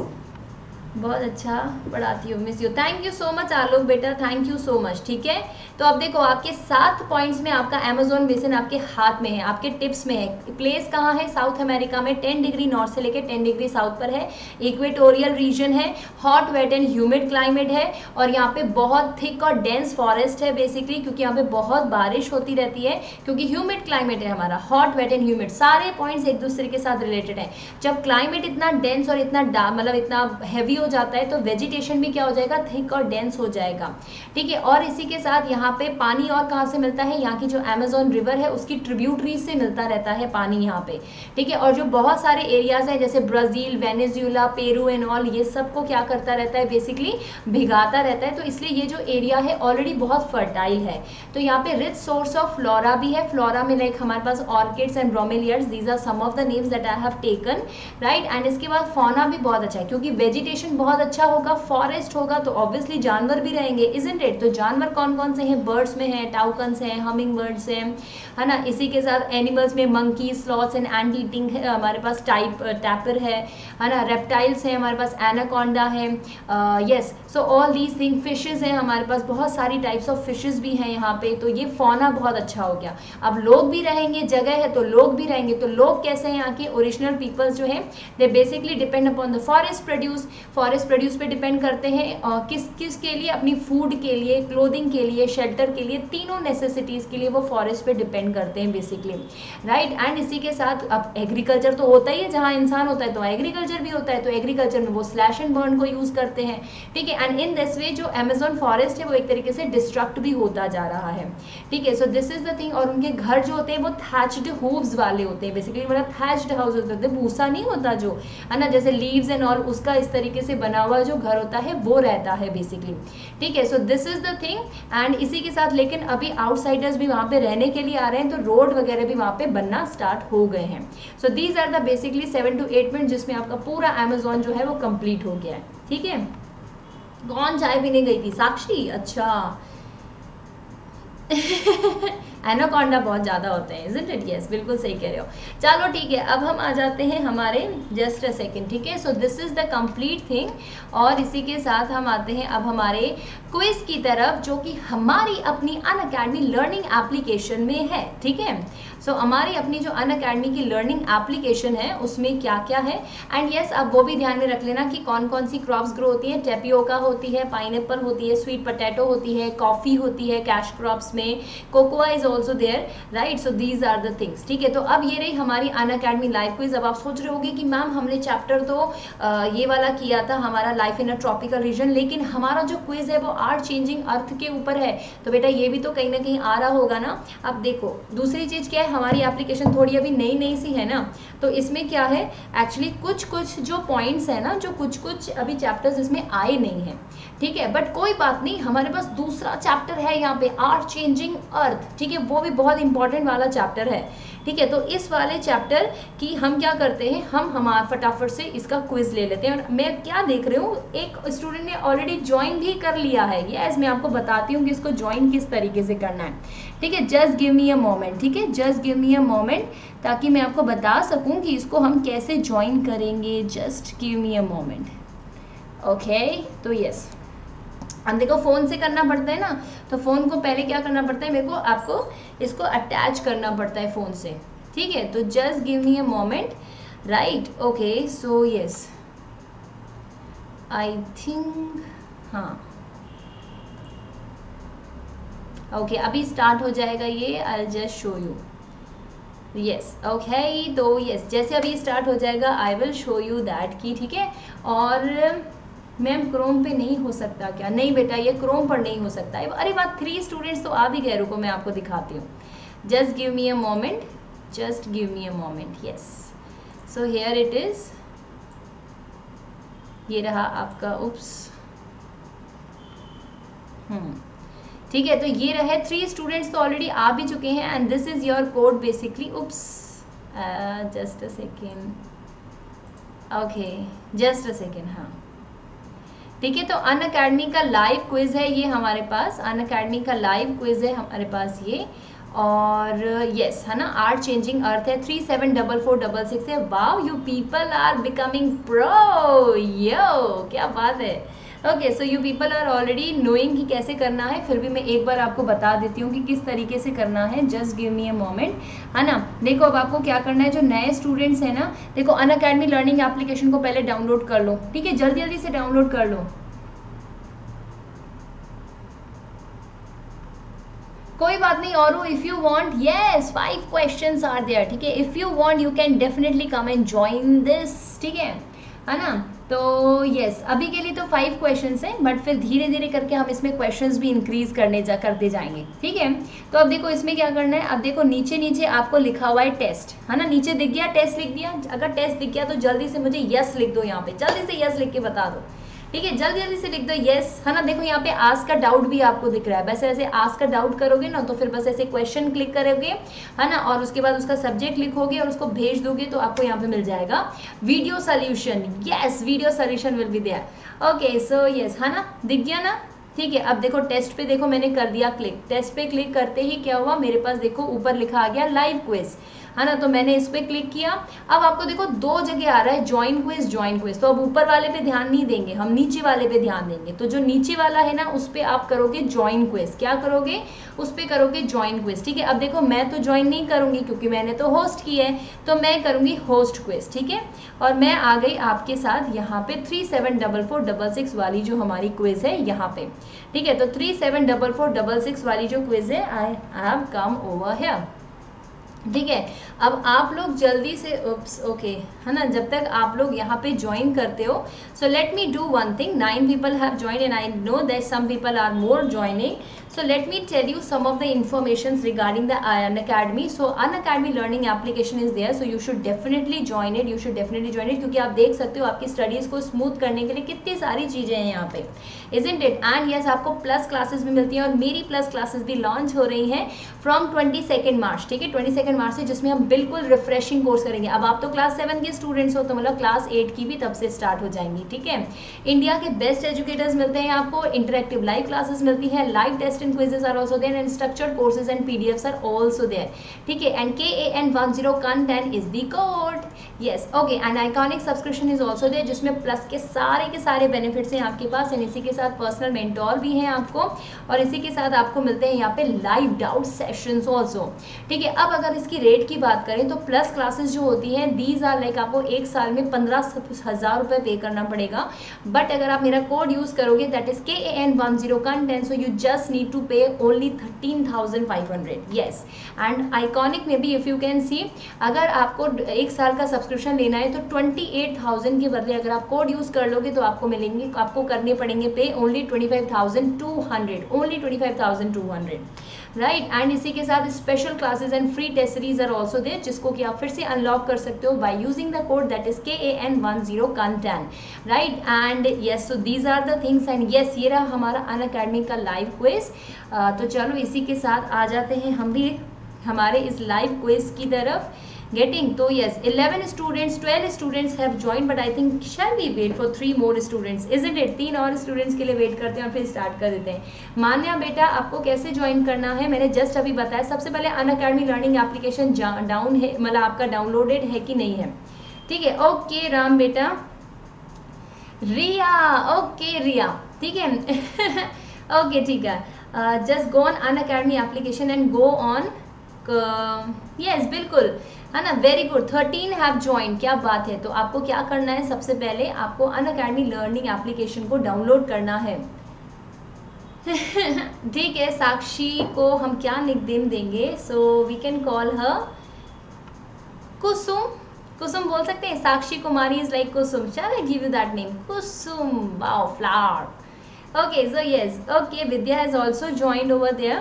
बहुत अच्छा पढ़ाती हूँ miss you thank you so much Alok बेटा. थैंक यू सो मच ठीक है? तो अब देखो, आपके सात पॉइंट्स में आपका अमेजोन बेसिन आपके हाथ में है, आपके टिप्स में है. प्लेस कहाँ है? साउथ अमेरिका में. टेन डिग्री नॉर्थ से लेकर टेन डिग्री साउथ पर है. इक्वेटोरियल रीजन है. Hot wet and humid climate है. और यहाँ पे बहुत थिक और डेंस फॉरेस्ट है बेसिकली क्योंकि यहाँ पे बहुत बारिश होती रहती है, क्योंकि ह्यूमिड क्लाइमेट है हमारा. हॉट वेट एंड ह्यूमिड सारे पॉइंट्स एक दूसरे के साथ रिलेटेड है. जब क्लाइमेट इतना डेंस और इतना मतलब इतना हैवी हो जाता है तो वेजिटेशन भी क्या हो जाएगा? थिक और डेंस हो जाएगा। ठीक है, और इसी के साथ यहाँ पे पानी और कहाँ से मिलता है? यहाँ की जो अमेजोन रिवर है, उसकी ट्रिब्यूटरी से मिलता रहता है पानी यहाँ पे। ठीक है, और जो बहुत सारे एरियाज़ हैं, जैसे Brazil Venezuela Peru and all ये सबको क्या करता रहता है? बेसिकली भिगाता रहता है। तो इसलिए ये जो एरिया है ऑलरेडी बहुत फर्टाइल है। तो यहाँ पे रिच सोर्स ऑफ़ फ्लोरा भी है। फ्लोरा में लाइक हमारे पास orchids and bromeliads these are some of the names that I have taken right and इसके बाद फोना भी बहुत अच्छा है, क्योंकि वेजिटेशन बहुत अच्छा होगा फॉरेस्ट होगा तो ऑब्वियसली जानवर भी रहेंगे इजेंट इट तो जानवर कौन कौन से हैं? बर्ड्स में हैं टाउकन्स हैं हमिंग बर्ड्स हैं, है ना? इसी के साथ एनिमल्स में monkey sloths and and eating है, हमारे पास टाइप टैपर है है ना? रेप्टाइल्स हैं, हमारे पास एनाकोंडा है yes so all these thing fishes हैं, हमारे पास बहुत सारी टाइप्स ऑफ़ फिशेज भी हैं यहाँ पे तो ये फोना बहुत अच्छा हो गया. अब लोग भी रहेंगे, जगह है तो लोग भी रहेंगे तो लोग कैसे हैं यहाँ के? ओरिजिनल पीपल्स जो हैं they basically depend upon the forest produce forest produce पे डिपेंड करते हैं किस किस के लिए? अपनी फ़ूड के लिए क्लोथिंग के लिए शेल्टर के लिए, तीनों नेसेसिटीज़ के लिए वो फॉरेस्ट पे डिपेंड करते हैं बेसिकली राइट एंड इसी के साथ अब एग्रीकल्चर तो होता ही है, जहाँ इंसान होता है तो एग्रीकल्चर भी होता है तो एग्रीकल्चर में वो स्लैश एंड बर्न को यूज़ करते हैं। ठीक है? एंड इन दिस वे जो अमेजोन फॉरेस्ट है, वो एक तरीके से डिस्ट्रक्ट भी होता जा रहा है। ठीक है? So this is the thing और उनके घर जो होते हैं, वो थैच्ड हूव्स वाले होते हैं बेसिकली मतलब थैच्ड हाउस होते हैं। भूसा नहीं होता जो, है ना? जैसे लीव्स एंड और उसका इस तरीके से बना हुआ जो घर होता है, वो रहता है बेसिकली ठीक है so this is the thing and इसी के साथ लेकिन अभी आउटसाइडर्स भी वहाँ पे रहने के लिए आ रहे हैं तो रोड वगैरह भी वहाँ पे बनना स्टार्ट हो गए हैं। So these are the basically seven to eight minute जिसमें आपका पूरा अमेजोन जो है वो कंप्लीट हो गया है। ठीक है? कौन चाय पीने गई थी। साक्षी? अच्छा। एनाकोंडा बहुत ज़्यादा होते हैं इज़ इट यस बिल्कुल सही कह रहे हो। चलो ठीक है, अब हम आ जाते हैं हमारे जस्ट अ सेकेंड ठीक है? So this is the complete thing और इसी के साथ हम आते हैं अब हमारे क्विज की तरफ़, जो कि हमारी अपनी अन अकेडमी लर्निंग एप्लीकेशन में है, ठीक है? सो so, हमारी अपनी जो अन अकेडमी की लर्निंग एप्लीकेशन है उसमें क्या क्या है? एंड यस yes, अब वो भी ध्यान में रख लेना कि कौन कौन सी क्रॉप्स ग्रो होती हैं। टेपियोका होती है पाइन होती है स्वीट पटेटो होती है कॉफ़ी होती है कैश क्रॉप्स में। Cocoa is also there right so these are the things ठीक है? तो अब ये रही हमारी अन अकेडमी लाइव क्विज अब आप सोच रहे होगे कि मैम हमने चैप्टर तो ये वाला किया था हमारा life in a tropical region लेकिन हमारा जो क्विज है वो आर चेंजिंग अर्थ के ऊपर है। तो बेटा ये भी तो कहीं ना कहीं आ रहा होगा ना? अब देखो दूसरी चीज़ क्या है? हमारी एप्लीकेशन थोड़ी अभी नई नई सी है ना तो इसमें क्या है? एक्चुअली कुछ कुछ जो पॉइंट्स है ना, जो कुछ कुछ अभी चैप्टर्स इसमें आए नहीं हैं। ठीक है? बट कोई बात नहीं, हमारे पास दूसरा चैप्टर है यहाँ पे आर चेंजिंग अर्थ ठीक है? वो भी बहुत इंपॉर्टेंट वाला चैप्टर है। ठीक है? तो इस वाले चैप्टर की हम क्या करते हैं? हम हमारा फटाफट से इसका क्विज ले लेते हैं। और मैं क्या देख रही हूँ, एक स्टूडेंट ने ऑलरेडी ज्वाइन भी कर लिया है। यस मैं आपको बताती हूँ कि इसको ज्वाइन किस तरीके से करना है। ठीक है just give me a moment ठीक है? Just give me a moment ताकि मैं आपको बता सकूँ कि इसको हम कैसे ज्वाइन करेंगे। Just give me a moment okay तो यस हम देखो फ़ोन से करना पड़ता है ना? तो फ़ोन को पहले क्या करना पड़ता है? मेरे को आपको इसको अटैच करना पड़ता है फ़ोन से, ठीक है? तो just give me a moment right okay so yes I think हाँ ओके okay, अभी स्टार्ट हो जाएगा ये I just show you yes okay तो यस जैसे अभी स्टार्ट हो जाएगा I will show you that की ठीक है? और मैम क्रोम पे नहीं हो सकता क्या? नहीं बेटा ये क्रोम पर नहीं हो सकता है। अरे बात थ्री स्टूडेंट्स तो आ भी गए रुको मैं आपको दिखाती हूँ। Just give me a moment just give me a moment yes so here it is ये रहा आपका उप्स हम्म ठीक है तो ये रहे थ्री स्टूडेंट्स तो ऑलरेडी आ भी चुके हैं and this is your code basically oops just a second okay just a second हाँ. ठीक है तो अन अकेडमी का लाइव क्विज है ये हमारे पास. अन अकेडमी का लाइव क्विज है हमारे पास ये. और यस है ना आर चेंजिंग अर्थ है. Three seven double four double six है. Wow you people are becoming pro yo क्या बात है. Okay so you people are already knowing कि कैसे करना है, फिर भी मैं एक बार आपको बता देती हूँ कि किस तरीके से करना है। Just give me a moment है ना? देखो, अब आपको क्या करना है, जो नए स्टूडेंट्स हैं ना, देखो अन अकेडमी लर्निंग एप्लीकेशन को पहले डाउनलोड कर लो। ठीक है? जल्दी जल्दी से डाउनलोड कर लो। कोई बात नहीं, और if you want yes five questions are there ठीक है? If you want you can definitely come and join this ठीक है? है ना? तो यस अभी के लिए तो फाइव क्वेश्चन हैं बट फिर धीरे धीरे करके हम इसमें क्वेश्चन भी इंक्रीज करने जा करते जाएँगे, ठीक है? तो अब देखो इसमें क्या करना है, अब देखो नीचे नीचे आपको लिखा हुआ है टेस्ट है ना? नीचे दिख गया टेस्ट लिख दिया, अगर टेस्ट दिख गया तो जल्दी से मुझे यस लिख दो यहाँ पे, जल्दी से यस लिख के बता दो। ठीक है, जल्दी जल्दी से लिख दो यस है ना? देखो, यहाँ पे आज का डाउट भी आपको दिख रहा है। वैसे ऐसे आज का डाउट करोगे ना तो फिर बस ऐसे क्वेश्चन क्लिक करोगे, है ना? और उसके बाद उसका सब्जेक्ट लिखोगे और उसको भेज दोगे तो आपको यहाँ पे मिल जाएगा video solution yes video solution will be there okay so yes है ना? दिख गया ना? ठीक है, अब देखो टेस्ट पे देखो, मैंने कर दिया क्लिक टेस्ट पे क्लिक करते ही क्या हुआ? मेरे पास देखो, ऊपर लिखा आ गया लाइव क्विज है ना तो मैंने इस पर क्लिक किया। अब आपको देखो, दो जगह आ रहा है ज्वाइन क्विज ज्वाइन क्विज तो अब ऊपर वाले पे ध्यान नहीं देंगे, हम नीचे वाले पे ध्यान देंगे। तो जो नीचे वाला है ना, उस पर आप करोगे ज्वाइन क्विज क्या करोगे? उस पर करोगे ज्वाइन क्विज ठीक है? अब देखो, मैं तो ज्वाइन नहीं करूँगी, क्योंकि मैंने तो होस्ट की है तो मैं करूँगी होस्ट क्विज ठीक है? और मैं आ गई आपके साथ यहाँ पे three seven double four double six वाली जो हमारी क्विज है, यहाँ पे। ठीक है तो three seven double four double six वाली जो क्विज है आई हैव कम ओवर है ठीक है? अब आप लोग जल्दी से, उप्स ओके है ना? जब तक आप लोग यहाँ पे ज्वाइन करते हो so let me do one thing nine people have join and I know that some people are more joining So, let me tell you some of the informations regarding the An Academy. So An Academy learning application is there. So, you should definitely join it. You should definitely join it क्योंकि आप देख सकते हो आपकी स्टडीज़ को स्मूथ करने के लिए कितनी सारी चीज़ें हैं यहाँ पे इजेंट इट एंड यस आपको प्लस क्लासेस भी मिलती हैं और मेरी प्लस क्लासेस भी लॉन्च हो रही हैं फ्रॉम ट्वेंटी सेकेंड मार्च ठीक है ट्वेंटी सेकेंड मार्च से जिसमें हम बिल्कुल रिफ्रेशिंग कोर्स करेंगे अब आप तो क्लास सेवन के स्टूडेंट्स हो तो मतलब क्लास एट की भी तब से स्टार्ट हो जाएँगी, ठीक है इंडिया के बेस्ट एजुकेटर्स मिलते हैं आपको इंटरेक्टिव लाइव क्लासेस मिलती है live test and quizzes are also there and structured courses and pdfs are also there. ठीक है? And kan10 content is the code. Yes. Okay, and iconic subscription is also there, जिसमें प्लस के सारे के सारे बेनिफिट्स हैं आपके पास एंड इसी के साथ पर्सनल मेंटोर भी हैं आपको और इसी के साथ आपको मिलते हैं यहाँ पे लाइव डाउट सेशंस ऑल्सो ठीक है? अब अगर इसकी रेट की बात करें तो प्लस क्लासेस जो होती हैं दीज आर लाइक आपको एक साल में पंद्रह हज़ार रुपये पे करना पड़ेगा. बट अगर आप मेरा कोड यूज़ करोगे that is K A N one zero content so you just need need to pay only 13,500 yes. And iconic में भी if you can see अगर आपको एक साल का सब्सक्रिप्शन लेना है तो 28,000 के बदले अगर आप कोड यूज़ कर लोगे तो आपको मिलेंगे आपको करने पड़ेंगे pay only 25,200 only 25,200 right and इसी के साथ special classes and free test series are also there जिसको कि आप फिर से अनलॉक कर सकते हो by using the code that is K A N one zero content right and yes so these are the things and yes ये रहा हमारा अन अकेडमी का लाइव क्वेज uh, तो चलो इसी के साथ आ जाते हैं हम भी, हमारे इस लाइव क्वेज की तरफ़. Getting so yes 11 students 12 students have joined, but i think shall we wait for three more students? Isn't it? तीन और स्टूडेंट्स के लिए वेट करते हैं और फिर स्टार्ट कर देते हैं। मान्या, बेटा, आपको कैसे ज्वाइन करना है? मैंने जस्ट अभी बताया, सबसे पहले Unacademy learning application down है मतलब आपका डाउनलोडेड है कि नहीं है? ठीक है ओके राम बेटा। रिया ओके रिया। ठीक है? ओके ठीक है। Just go on Unacademy application and go on yes बिल्कुल। है ना? Very good thirteen have join क्या बात है? तो आपको क्या करना है? सबसे पहले आपको अन अकेडमी लर्निंग एप्लीकेशन को डाउनलोड करना है। ठीक है, साक्षी को हम क्या निकनेम देंगे? So we can call her Kusum. Kusum बोल सकते हैं? Sakshi Kumari is like Kusum. चल I give you that name Kusum. Wow flower okay so yes okay Vidya has also joined over there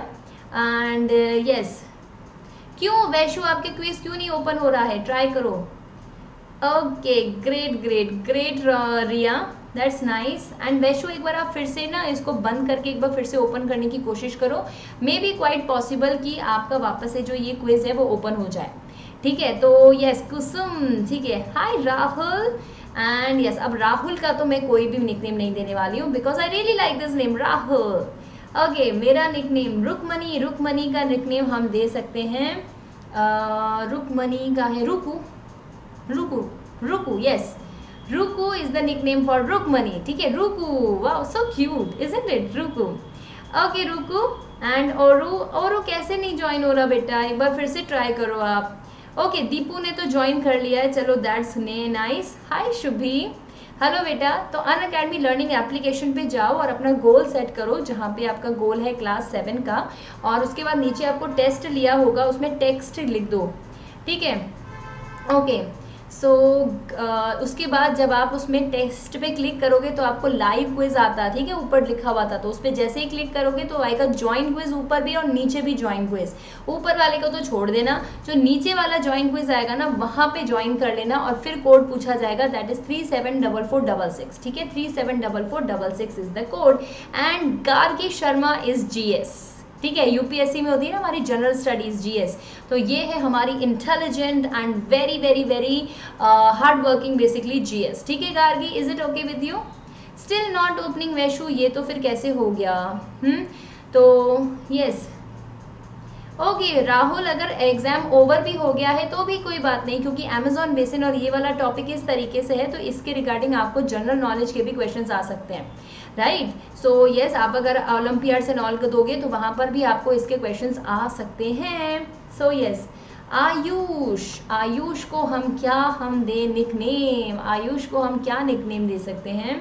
and yes क्यों वैशु आपके क्विज क्यों नहीं ओपन हो रहा है? ट्राई करो। Okay great great great Riya that's nice and Vaishu एक बार आप फिर से ना इसको बंद करके एक बार फिर से ओपन करने की कोशिश करो। मे बी क्वाइट पॉसिबल कि आपका वापस से जो ये क्विज है वो ओपन हो जाए। ठीक है? तो यस कुसुम, ठीक है। हाय राहुल। एंड यस अब राहुल का तो मैं कोई भी निकनेम नहीं देने वाली हूँ because I really like this name Rahul. Okay मेरा निकनेम रुकमनी रुकमनी का निकनेम हम दे सकते हैं रुकमनी का है रुकू Ruku Ruku yes Ruku is the nickname for Rukmini ठीक है Ruku wow so cute is it Ruku okay Ruku and Auru Auru कैसे नहीं ज्वाइन हो रहा बेटा? एक बार फिर से ट्राई करो आप. ओके okay, दीपू ने तो ज्वाइन कर लिया है. चलो दैट्स ने नाइस हाय शुभी हेलो बेटा तो अन अकेडमी लर्निंग एप्लीकेशन पे जाओ और अपना गोल सेट करो, जहाँ पे आपका गोल है क्लास सेवन का, और उसके बाद नीचे आपको टेस्ट लिया होगा, उसमें टेक्स्ट लिख दो। ठीक है? ओके सो so, uh, उसके बाद जब आप उसमें टेस्ट पे क्लिक करोगे तो आपको लाइव क्विज आता है ठीक है? ऊपर लिखा हुआ था तो उस पर जैसे ही क्लिक करोगे तो आएगा ज्वाइन क्विज ऊपर भी और नीचे भी ज्वाइन क्विज ऊपर वाले को तो छोड़ देना जो नीचे वाला ज्वाइन क्विज आएगा ना वहाँ पे ज्वाइन कर लेना और फिर कोड पूछा जाएगा that is three seven double four double six ठीक है? Three seven double four double six is the code and Gargi Sharma is G S ठीक है? यूपीएससी में होती है ना हमारी जनरल स्टडीज़ जीएस तो ये है हमारी intelligent and very very very hard working basically GS ठीक है Gargi is it okay with you still not opening Vaishu ये तो फिर कैसे हो गया? हम्म? तो यस ओके okay, राहुल अगर एग्ज़ाम ओवर भी हो गया है तो भी कोई बात नहीं क्योंकि अमेजोन बेसिन और ये वाला टॉपिक इस तरीके से है तो इसके रिगार्डिंग आपको जनरल नॉलेज के भी क्वेश्चंस आ सकते हैं. राइट सो यस आप अगर ओलंपियाड से नॉल दोगे तो वहाँ पर भी आपको इसके क्वेश्चन आ सकते हैं. सो यस आयुष आयुष को हम क्या हम दे निकनेम आयुष को हम क्या निकनेम दे सकते हैं?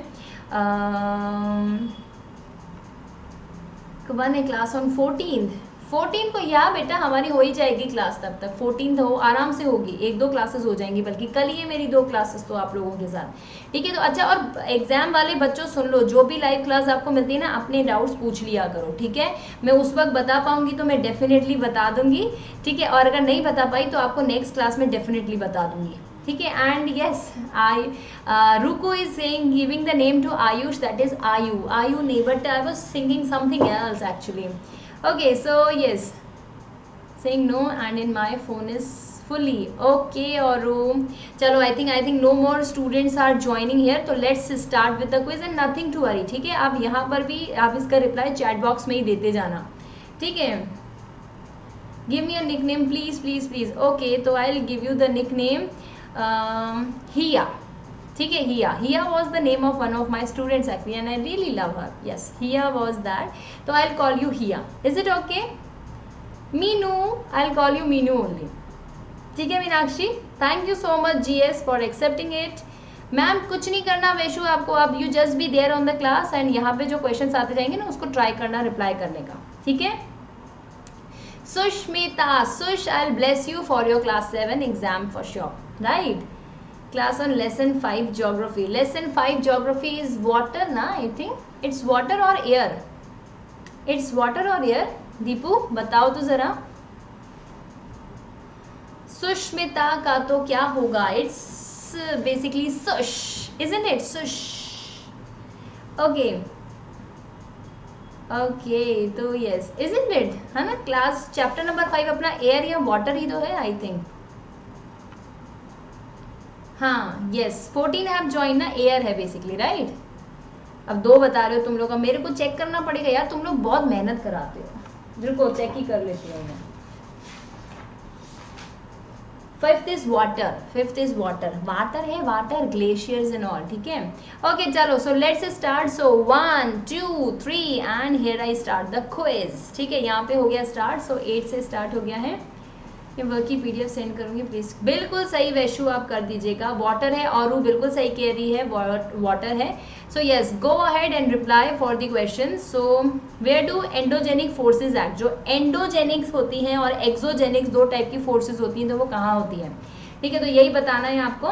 One A class on fourteen fourteen को, या बेटा, हमारी हो ही जाएगी क्लास तब तक। फोर्टीन हो आराम से होगी। एक दो क्लासेस हो जाएँगी, बल्कि कल ही मेरी दो क्लासेस तो आप लोगों के साथ। ठीक है तो अच्छा और एग्ज़ाम वाले बच्चों सुन लो, जो भी लाइव क्लास आपको मिलती है ना, अपने डाउट्स पूछ लिया करो, ठीक है? मैं उस वक्त बता पाऊँगी तो मैं डेफिनेटली बता दूँगी, ठीक है? और अगर नहीं बता पाई तो आपको नेक्स्ट क्लास में डेफिनेटली बता दूँगी, ठीक है? And yes I Ruku is saying giving the name to Ayush that is Ayu Ayu नहीं but I was singing something else actually okay so yes saying no and in my phone is fully okay or chalo i think i think no more students are joining here so let's start with the quiz and nothing to worry ठीक है आप यहाँ पर भी आप इसका रिप्लाई चैट बॉक्स में ही देते जाना ठीक है give me a nickname please please please okay so i'll give you the nickname um, hiya ठीक है Hiya Hiya was the name of one of my students actually and I really love her yes Hiya was that तो I call you Hiya is it okay Meenu I call you Meenu only ठीक है Meenakshi thank you so much G S for accepting it ma'am कुछ नहीं करना वैशु आपको आप you just be there on the class and यहाँ पे जो क्वेश्चन आते जाएँगे ना, उसको ट्राई करना रिप्लाई करने का. ठीक है? Sushmita Sush I bless you for your class seven exam for sure right class on lesson five geography lesson five geography is water ना आई थिंक इट्स वाटर और एयर इट्स वाटर और एयर दीपू बताओ तो जरा। सुष्मिता का तो क्या होगा? It's basically Sush is in it Sush okay okay तो यस इज़ इन इट है ना? क्लास चैप्टर नंबर फाइव अपना एयर या वाटर ही तो है आई थिंक हाँ यस फोर्टीन हैव ज्वाइन ना एयर है बेसिकली राइट अब दो बता रहे हो तुम लोग का मेरे को चेक करना पड़ेगा यार तुम लोग बहुत मेहनत कराते हो। रुको चेक ही कर लेती हूँ मैं। Fifth is water fifth is water water है वाटर ग्लेशियर्स एंड ऑल ठीक है? ओके चलो so let's start so one two three and here I start the quiz ठीक है यहाँ पे हो गया स्टार्ट सो एट से स्टार्ट हो गया है। वर्क की पीडीएफ सेंड करूँगी प्लीज़ बिल्कुल सही, वैशु, आप कर दीजिएगा। वाटर है और वो बिल्कुल सही कह रही है वाटर है। So yes go ahead and reply for the question so where do endogenic forces act जो एंडोजेनिक्स होती हैं और एक्सोजेनिक्स दो टाइप की फोर्सेज होती हैं तो वो कहाँ होती है? ठीक है तो यही बताना है आपको।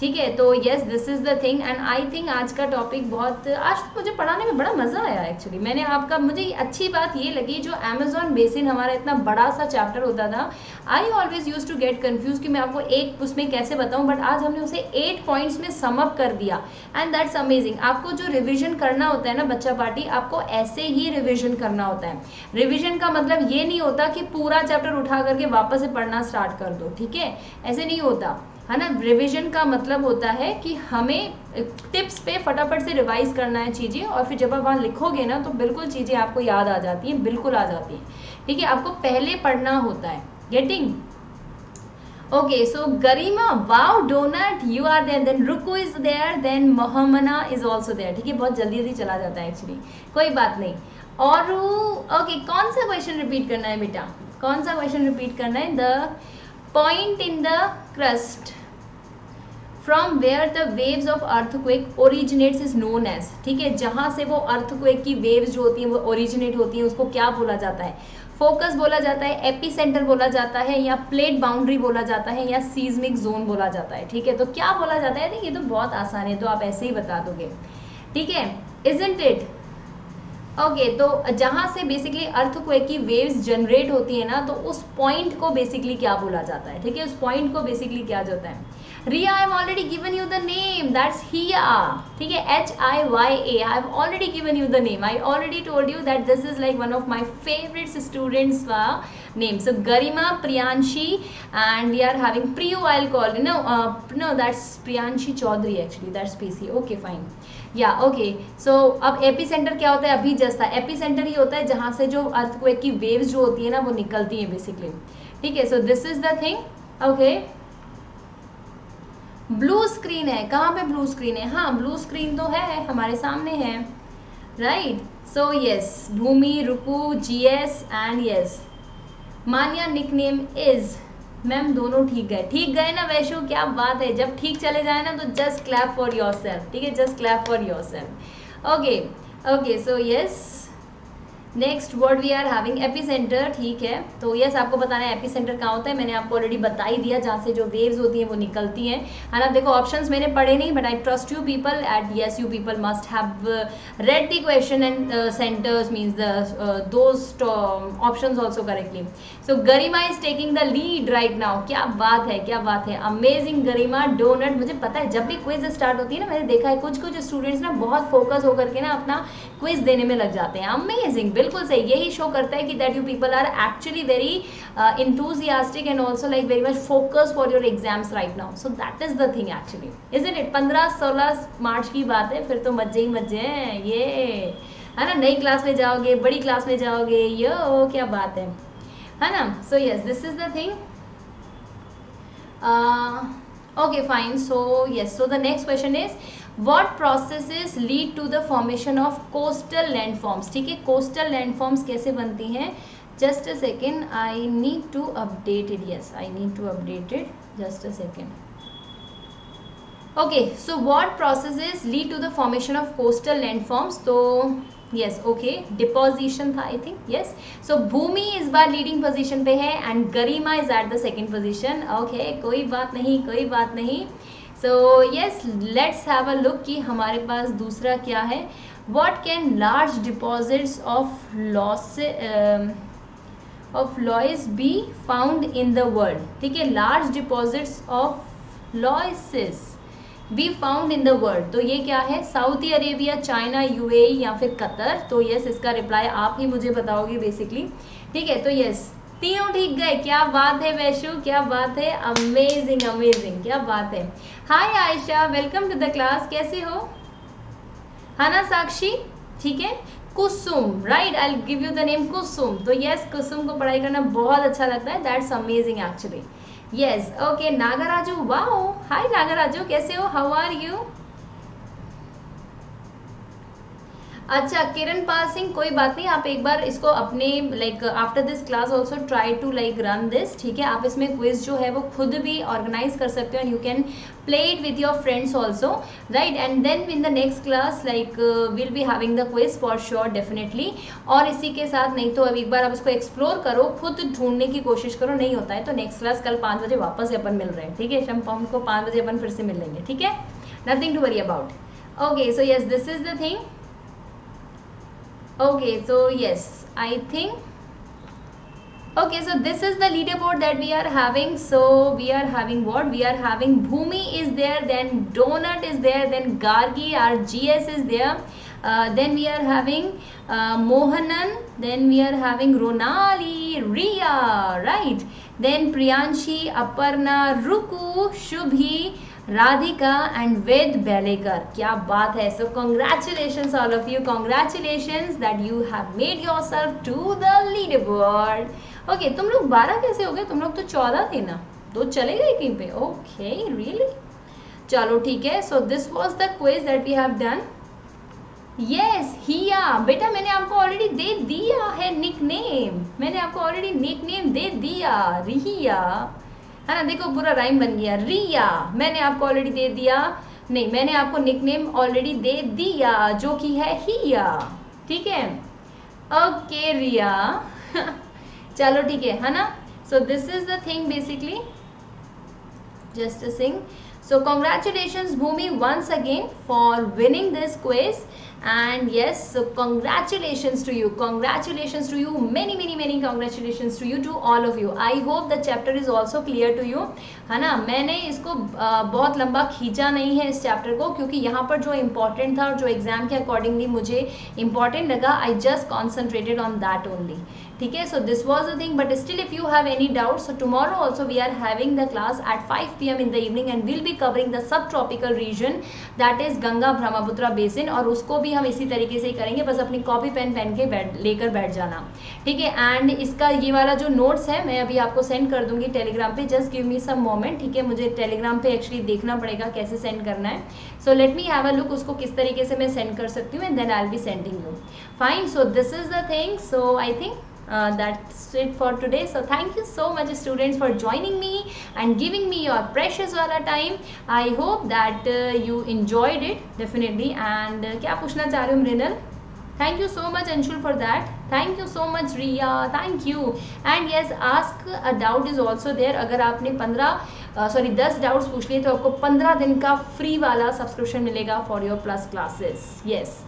ठीक है तो yes this is the thing and I think आज का टॉपिक बहुत, आज तो मुझे पढ़ाने में बड़ा मज़ा आया एक्चुअली मैंने आपका, मुझे अच्छी बात ये लगी जो अमेजोन बेसिन हमारा इतना बड़ा सा चैप्टर होता था। I always use to get confuse कि मैं आपको एक उसमें कैसे बताऊँ बट आज हमने उसे एट पॉइंट्स में समअप कर दिया। एंड दैट्स अमेजिंग आपको जो रिविजन करना होता है ना बच्चा पार्टी, आपको ऐसे ही रिविजन करना होता है। रिविजन का मतलब ये नहीं होता कि पूरा चैप्टर उठा करके वापस से पढ़ना स्टार्ट कर दो, ठीक है? ऐसे नहीं होता। है ना? रिविजन का मतलब होता है कि हमें टिप्स पे फटाफट से रिवाइज करना है चीज़ें और फिर जब आप वहाँ लिखोगे ना तो बिल्कुल चीज़ें आपको याद आ जाती हैं बिल्कुल आ जाती हैं। ठीक है आपको पहले पढ़ना होता है। Getting okay so Garima wow donut you are there then Ruku is there then Mohammana is also there ठीक है बहुत जल्दी जल्दी चला जाता है एक्चुअली कोई बात नहीं। और ओके okay, कौन सा क्वेश्चन रिपीट करना है बेटा? कौन सा क्वेश्चन रिपीट करना है? The point in the crust from where the waves of earthquake originates is known as ठीक है? जहाँ से वो अर्थक्वेक की वेव्स जो होती हैं वो ओरिजिनेट होती हैं उसको क्या बोला जाता है? फोकस बोला जाता है एपी सेंटर बोला जाता है या प्लेट बाउंड्री बोला जाता है या सीजमिक जोन बोला जाता है ठीक है? तो क्या बोला जाता है? ये तो बहुत आसान है तो आप ऐसे ही बता दोगे। ठीक है? इजेंट इट ओके okay, तो जहाँ से बेसिकली अर्थक्वेक की वेव्स जनरेट होती है ना तो उस पॉइंट को बेसिकली क्या बोला जाता है? ठीक है? उस पॉइंट को बेसिकली क्या जाता है? Riya I have already given you the name that's Hiya ठीक है H I Y A I have already given you the name I already told you that this is like one of my favourite students का name so Garima Priyanshi and we are having Priyo I will call no no that's Priyanshi Chaudhary actually that's PC okay fine yeah okay so अब एपी सेंटर क्या होता है? अभी जस्ट था एपी सेंटर ही होता है, जहाँ से जो अर्थक्वेक की वेव्स जो होती है ना, वो निकलती है बेसिकली ठीक है so this is the thing okay blue screen है। कहाँ पे ब्लू स्क्रीन है? हाँ ब्लू स्क्रीन तो है, हमारे सामने है। Right so yes Bhumi Ruku GS and yes Manya nickname is ma'am दोनों ठीक गए ठीक गए ना वैशु क्या बात है। जब ठीक चले जाए ना तो just clap for yourself ठीक है? Just clap for yourself okay okay so yes next word we are having epicentre ठीक है? तो यस yes, आपको बताना है एपी सेंटर कहाँ होता है? मैंने आपको ऑलरेडी बता ही दिया जहाँ से जो वेव्स होती हैं वो निकलती हैं। है ना देखो ऑप्शंस मैंने पढ़े नहीं but I trust you people at yes you people must have read the question and centres means the option also correctly so Garima is taking the lead right now क्या बात है क्या बात है? अमेजिंग गरिमा डोनट मुझे पता है जब भी क्विज स्टार्ट होती है ना मैंने देखा है कुछ कुछ स्टूडेंट्स ना बहुत फोकस होकर के ना अपना क्विज देने में लग जाते हैं। अमेजिंग बिल्कुल सही। यही शो करता है कि that you people are actually very enthusiastic and also like very much focus for your exams right now so that is the thing actually is in it पंद्रह, सोलह मार्च की बात है, फिर तो मज़े ही मज़े हैं। ये, है ना? नई क्लास में जाओगे, बड़ी क्लास में जाओगे। यो, क्या बात है। है ना? So yes this is the thing okay, fine. So, yes. So, the next question is what process lead to the formation of coastal land ठीक है कोस्टल लैंड कैसे बनती हैं? Just a second I need to updated yes I need to updated just a second okay so what process lead to the formation of coastal land तो यस ओके डिपोजिशन था आई थिंक यस सो भूमि इस बार लीडिंग पोजिशन पे है and Garima is at the second position okay कोई बात नहीं, कोई बात नहीं. So yes let's have a look कि हमारे पास दूसरा क्या है? What can large deposits of loess of loess be found in the world ठीक है large deposits of loesses be found in the world तो ये क्या है? सऊदी अरेबिया चाइना यूएई या फिर कतर तो यस इसका रिप्लाई आप ही मुझे बताओगे बेसिकली ठीक है तो यस तीनों ठीक गए। क्या बात है वैशु क्या बात है? अमेजिंग अमेजिंग क्या बात है? Hi Ayesha welcome to the class कैसे हो? हाना साक्षी, ठीक है? Kusum right I give you the name Kusum. तो यस कुसुम को पढ़ाई करना बहुत अच्छा लगता है. That's amazing actually yes okay Nagaraju. Wow hi Nagaraju. कैसे हो? हाउ आर यू अच्छा किरण पाल सिंह, कोई बात नहीं, आप एक बार इसको अपने like after this class also try to like run this ठीक है? आप इसमें क्विज जो है वो खुद भी ऑर्गेनाइज कर सकते हो and you can play it with your friends also right and then in the next class like will be having the quiz for sure definitely और इसी के साथ, नहीं तो अब एक बार आप इसको एक्सप्लोर करो, खुद ढूँढने की कोशिश करो, नहीं होता है तो नेक्स्ट क्लास कल पाँच बजे वापस अपन मिल रहे हैं, ठीक है? शम को पाँच बजे अपन फिर से मिल लेंगे ठीक है? Nothing to worry about okay so yes this is the thing okay so yes i think okay so this is the leaderboard that we are having. So we are having what? We are having bhumi is there then donut is there then gargi our gs is there. Uh, then we are having uh, mohanan then we are having ronali ria right? Then priyanshi aparna ruku shubhi Radhika and Ved Belekar क्या बात है? So congratulation all of you congratulation that you have made yourself to the lead board okay तुम लोग बारह कैसे हो गए? तुम लोग तो चौदह थे ना? दो चले गए कहीं पे? ओके रियली चलो, ठीक है. So this was the quiz that we have done yes Hiya बेटा, मैंने आपको ऑलरेडी दे दिया है निक नेम मैंने आपको ऑलरेडी निक नेम दे दिया. रिहिया. है ना देखो, पूरा राइम बन गया। रिया, मैंने आपको ऑलरेडी दे दिया। नहीं, मैंने आपको निकनेम ऑलरेडी दे दिया, जो कि है हिया। ठीक है? ओके, रिया। चलो, ठीक है है ना? So this is the thing basically just sing so congratulation Bhumi once again for winning this quiz and yes so congratulations to you congratulations to you many many many congratulations to you to all of you i hope the chapter is also clear to you है ना मैंने इसको बहुत लंबा खींचा नहीं है इस चैप्टर को क्योंकि यहाँ पर जो इम्पोर्टेंट था और जो एग्ज़ाम के अकॉर्डिंगली मुझे इंपॉर्टेंट लगा I just concentrated on that only ठीक है? So this was the thing but still if you have any doubt so tomorrow also we are having the class at five P M in the evening and will be covering the subtropical region that is Ganga Brahmaputra basin और उसको भी हम इसी तरीके से ही करेंगे, बस अपनी कॉपी पेन पेन के बैठ, लेकर बैठ जाना। ठीक है? एंड इसका ये वाला जो नोट्स है, मैं अभी आपको सेंड कर दूँगी टेलीग्राम पे just give me some moment ठीक है? मुझे टेलीग्राम पे एक्चुअली देखना पड़ेगा कैसे सेंड करना है। So let me have a look उसको किस तरीके से मैं सेंड कर सकती हूँ and then I will be sending you fine so this is the thing so I think uh, that's it for today so thank you so much students for joining me and giving me your precious wala time i hope that uh, you enjoyed it definitely and uh, kya puchna cha rahe ho mrinal thank you so much anshul for that thank you so much riya thank you and yes ask a doubt is also there agar aapne 15 sorry दस डाउट्स पूछ लिए तो आपको पंद्रह दिन का फ्री वाला सब्सक्रिप्शन मिलेगा for your plus classes yes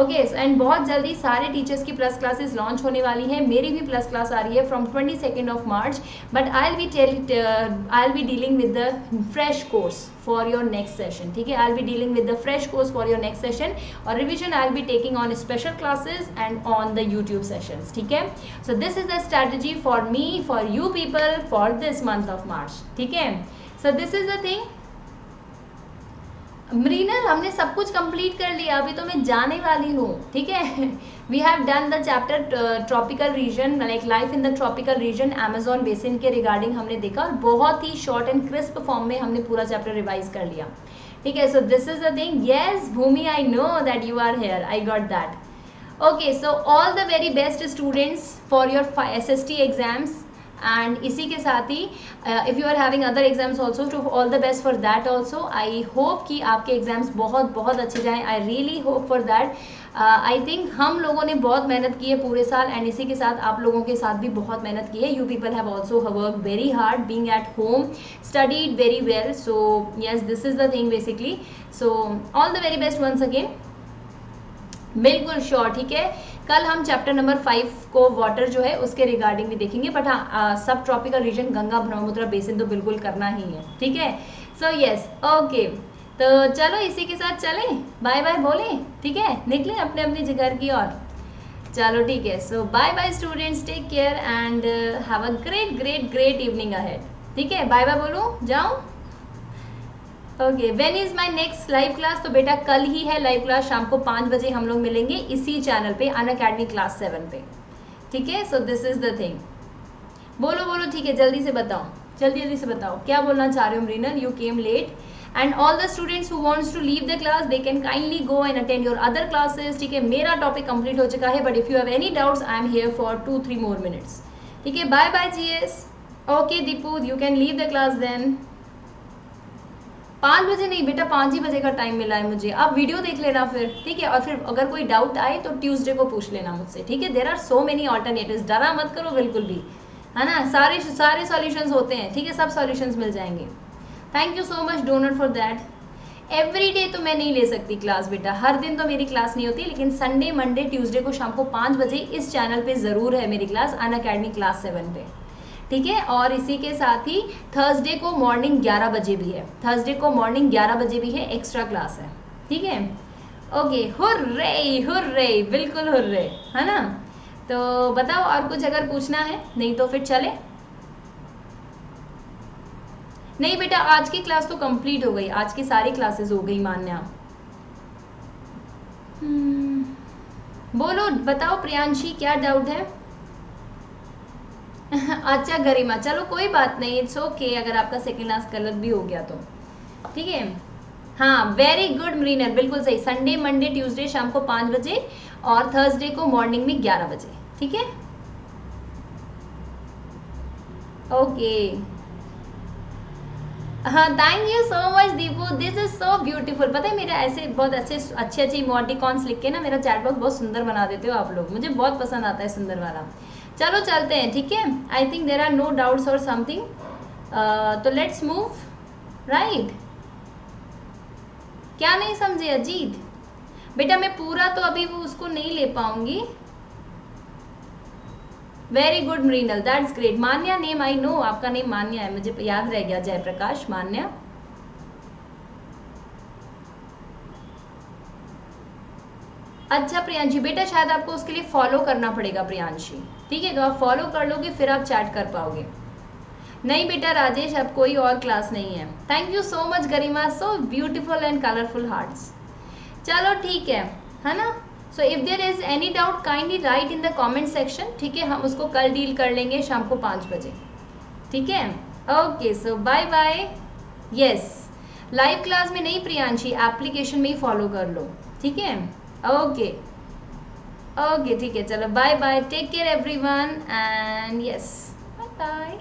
okay and बहुत जल्दी सारे टीचर्स की प्लस क्लासेस लॉन्च होने वाली हैं। मेरी भी प्लस क्लास आ रही है from twenty second of March but I'll be tell I'll be dealing with the fresh course for your next session ठीक है? I'll be dealing with the fresh course for your next session और revision I'll be taking on special classes and on the YouTube session ठीक है? So this is the strategy for me for you people for this month of March ठीक है? So this is the thing Mrinal हमने सब कुछ कंप्लीट कर लिया, अभी तो मैं जाने वाली हूँ, ठीक है? We have done the chapter tropical region like life in the tropical region Amazon basin के रिगार्डिंग हमने देखा, और बहुत ही शॉर्ट एंड क्रिस्प फॉर्म में हमने पूरा चैप्टर रिवाइज कर लिया, ठीक है? So this is the thing yes Bhumi I know that you are here I got that okay so all the very best students for your S S T exams and इसी के साथ ही if you are having other exams also to all the best for that also I hope कि आपके एग्ज़ाम्स बहुत बहुत अच्छे जाएँ. I really hope for that I think हम लोगों ने बहुत मेहनत की है पूरे साल एंड इसी के साथ आप लोगों के साथ भी बहुत मेहनत की है. You people have also work very hard being at home studied very well so yes this is the thing basically so all the very best once again बिल्कुल श्योर ठीक है? कल हम चैप्टर नंबर फाइव को वाटर जो है, उसके रिगार्डिंग भी देखेंगे बट हाँ subtropical region Ganga, Brahmaputra basin तो बिल्कुल करना ही है, ठीक है? सो यस ओके तो चलो, इसी के साथ चलें। बाय बाय बोले, ठीक है? निकलें अपने अपनी जगह की ओर। चलो, ठीक है। So bye bye students take care and have a great great great evening ahead ठीक है? बाय बाय बोलो? जाओ okay when is my next live class तो बेटा कल ही है लाइव क्लास शाम को पाँच बजे हम लोग मिलेंगे इसी चैनल पे अन अकेडमी क्लास सेवन पे। ठीक है? So this is the thing बोलो बोलो, ठीक है, जल्दी से बताओ। जल्दी जल्दी से बताओ। क्या बोलना चाह रहे हो Mrinal you came late and all the students who wants to leave the class they can kindly go and attend your other classes ठीक है? मेरा टॉपिक कंप्लीट हो चुका है but if you have any doubts I am here for two three more minutes ठीक है? Bye bye G S okay Deepu you can leave the class then पाँच बजे नहीं, बेटा, पाँच ही बजे का टाइम मिला है मुझे। आप वीडियो देख लेना फिर, ठीक है? और फिर अगर कोई डाउट आए तो ट्यूसडे को पूछ लेना मुझसे, ठीक है? There are so many alternative डरा मत करो, बिल्कुल भी। है ना? सारे सारे सॉल्यूशंस होते हैं, ठीक है? सब सॉल्यूशंस मिल जाएँगे। Thank you so much donor for that every day तो मैं नहीं ले सकती क्लास बेटा। हर दिन तो मेरी क्लास नहीं होती, लेकिन संडे मंडे ट्यूसडे को शाम को पाँच बजे इस चैनल पे ज़रूर है मेरी class Unacademy class seven पे। ठीक है? और इसी के साथ ही थर्सडे को मॉर्निंग 11 बजे भी है। थर्सडे को मॉर्निंग 11 बजे भी है एक्स्ट्रा क्लास है। ठीक है? ओके हुर्रे हुर्रे बिल्कुल हुर्रे है ना? तो बताओ, और कुछ अगर पूछना है? नहीं तो फिर चले। नहीं बेटा, आज की क्लास तो कंप्लीट हो गई। आज की सारी क्लासेस हो गई, मान्या। हम्म। बोलो, बताओ प्रियांशी, क्या डाउट है? अच्छा गरिमा चलो कोई बात नहीं इट्स ओके okay, अगर आपका सेकेंड लास्ट गलत भी हो गया तो। ठीक है? हाँ वेरी गुड मरीनर बिल्कुल सही। संडे मंडे ट्यूसडे शाम को पाँच बजे और थर्सडे को मॉर्निंग में ग्यारह बजे। ठीक है? ओके हाँ thank you so much Deepu this is so beautiful पता है मेरा ऐसे बहुत अच्छे अच्छे अच्छे इमोटिकॉन्स लिख के ना मेरा चैट बॉक्स बहुत सुंदर बना देते हो आप लोग। मुझे बहुत पसंद आता है सुंदर वाला। चलो चलते हैं, ठीक है? I think there are no doubts और समथिंग तो लेट्स मूव राइट क्या नहीं समझे अजीत? बेटा, मैं पूरा तो अभी वो उसको नहीं ले पाऊँगी। Very good Mrinal that's great Manya name I know आपका नेम मान्या है। मुझे याद रह गया, जयप्रकाश मान्या। अच्छा प्रियांशी, बेटा शायद आपको उसके लिए फॉलो करना पड़ेगा प्रियांशी। ठीक है तो आप फॉलो कर लोगे, फिर आप चैट कर पाओगे। नहीं बेटा, राजेश, अब कोई और क्लास नहीं है। Thank you so much Garima so beautiful and colourful hearts चलो ठीक है है ना? So if there is any doubt kindly write in the comment section ठीक है? हम उसको कल डील कर लेंगे शाम को पाँच बजे। ठीक है? Okay so bye bye yes live class में नहीं प्रियांशी एप्लीकेशन में ही फॉलो कर लो। ठीक है? ओके ओके ठीक है. चलो bye bye take care everyone and yes bye bye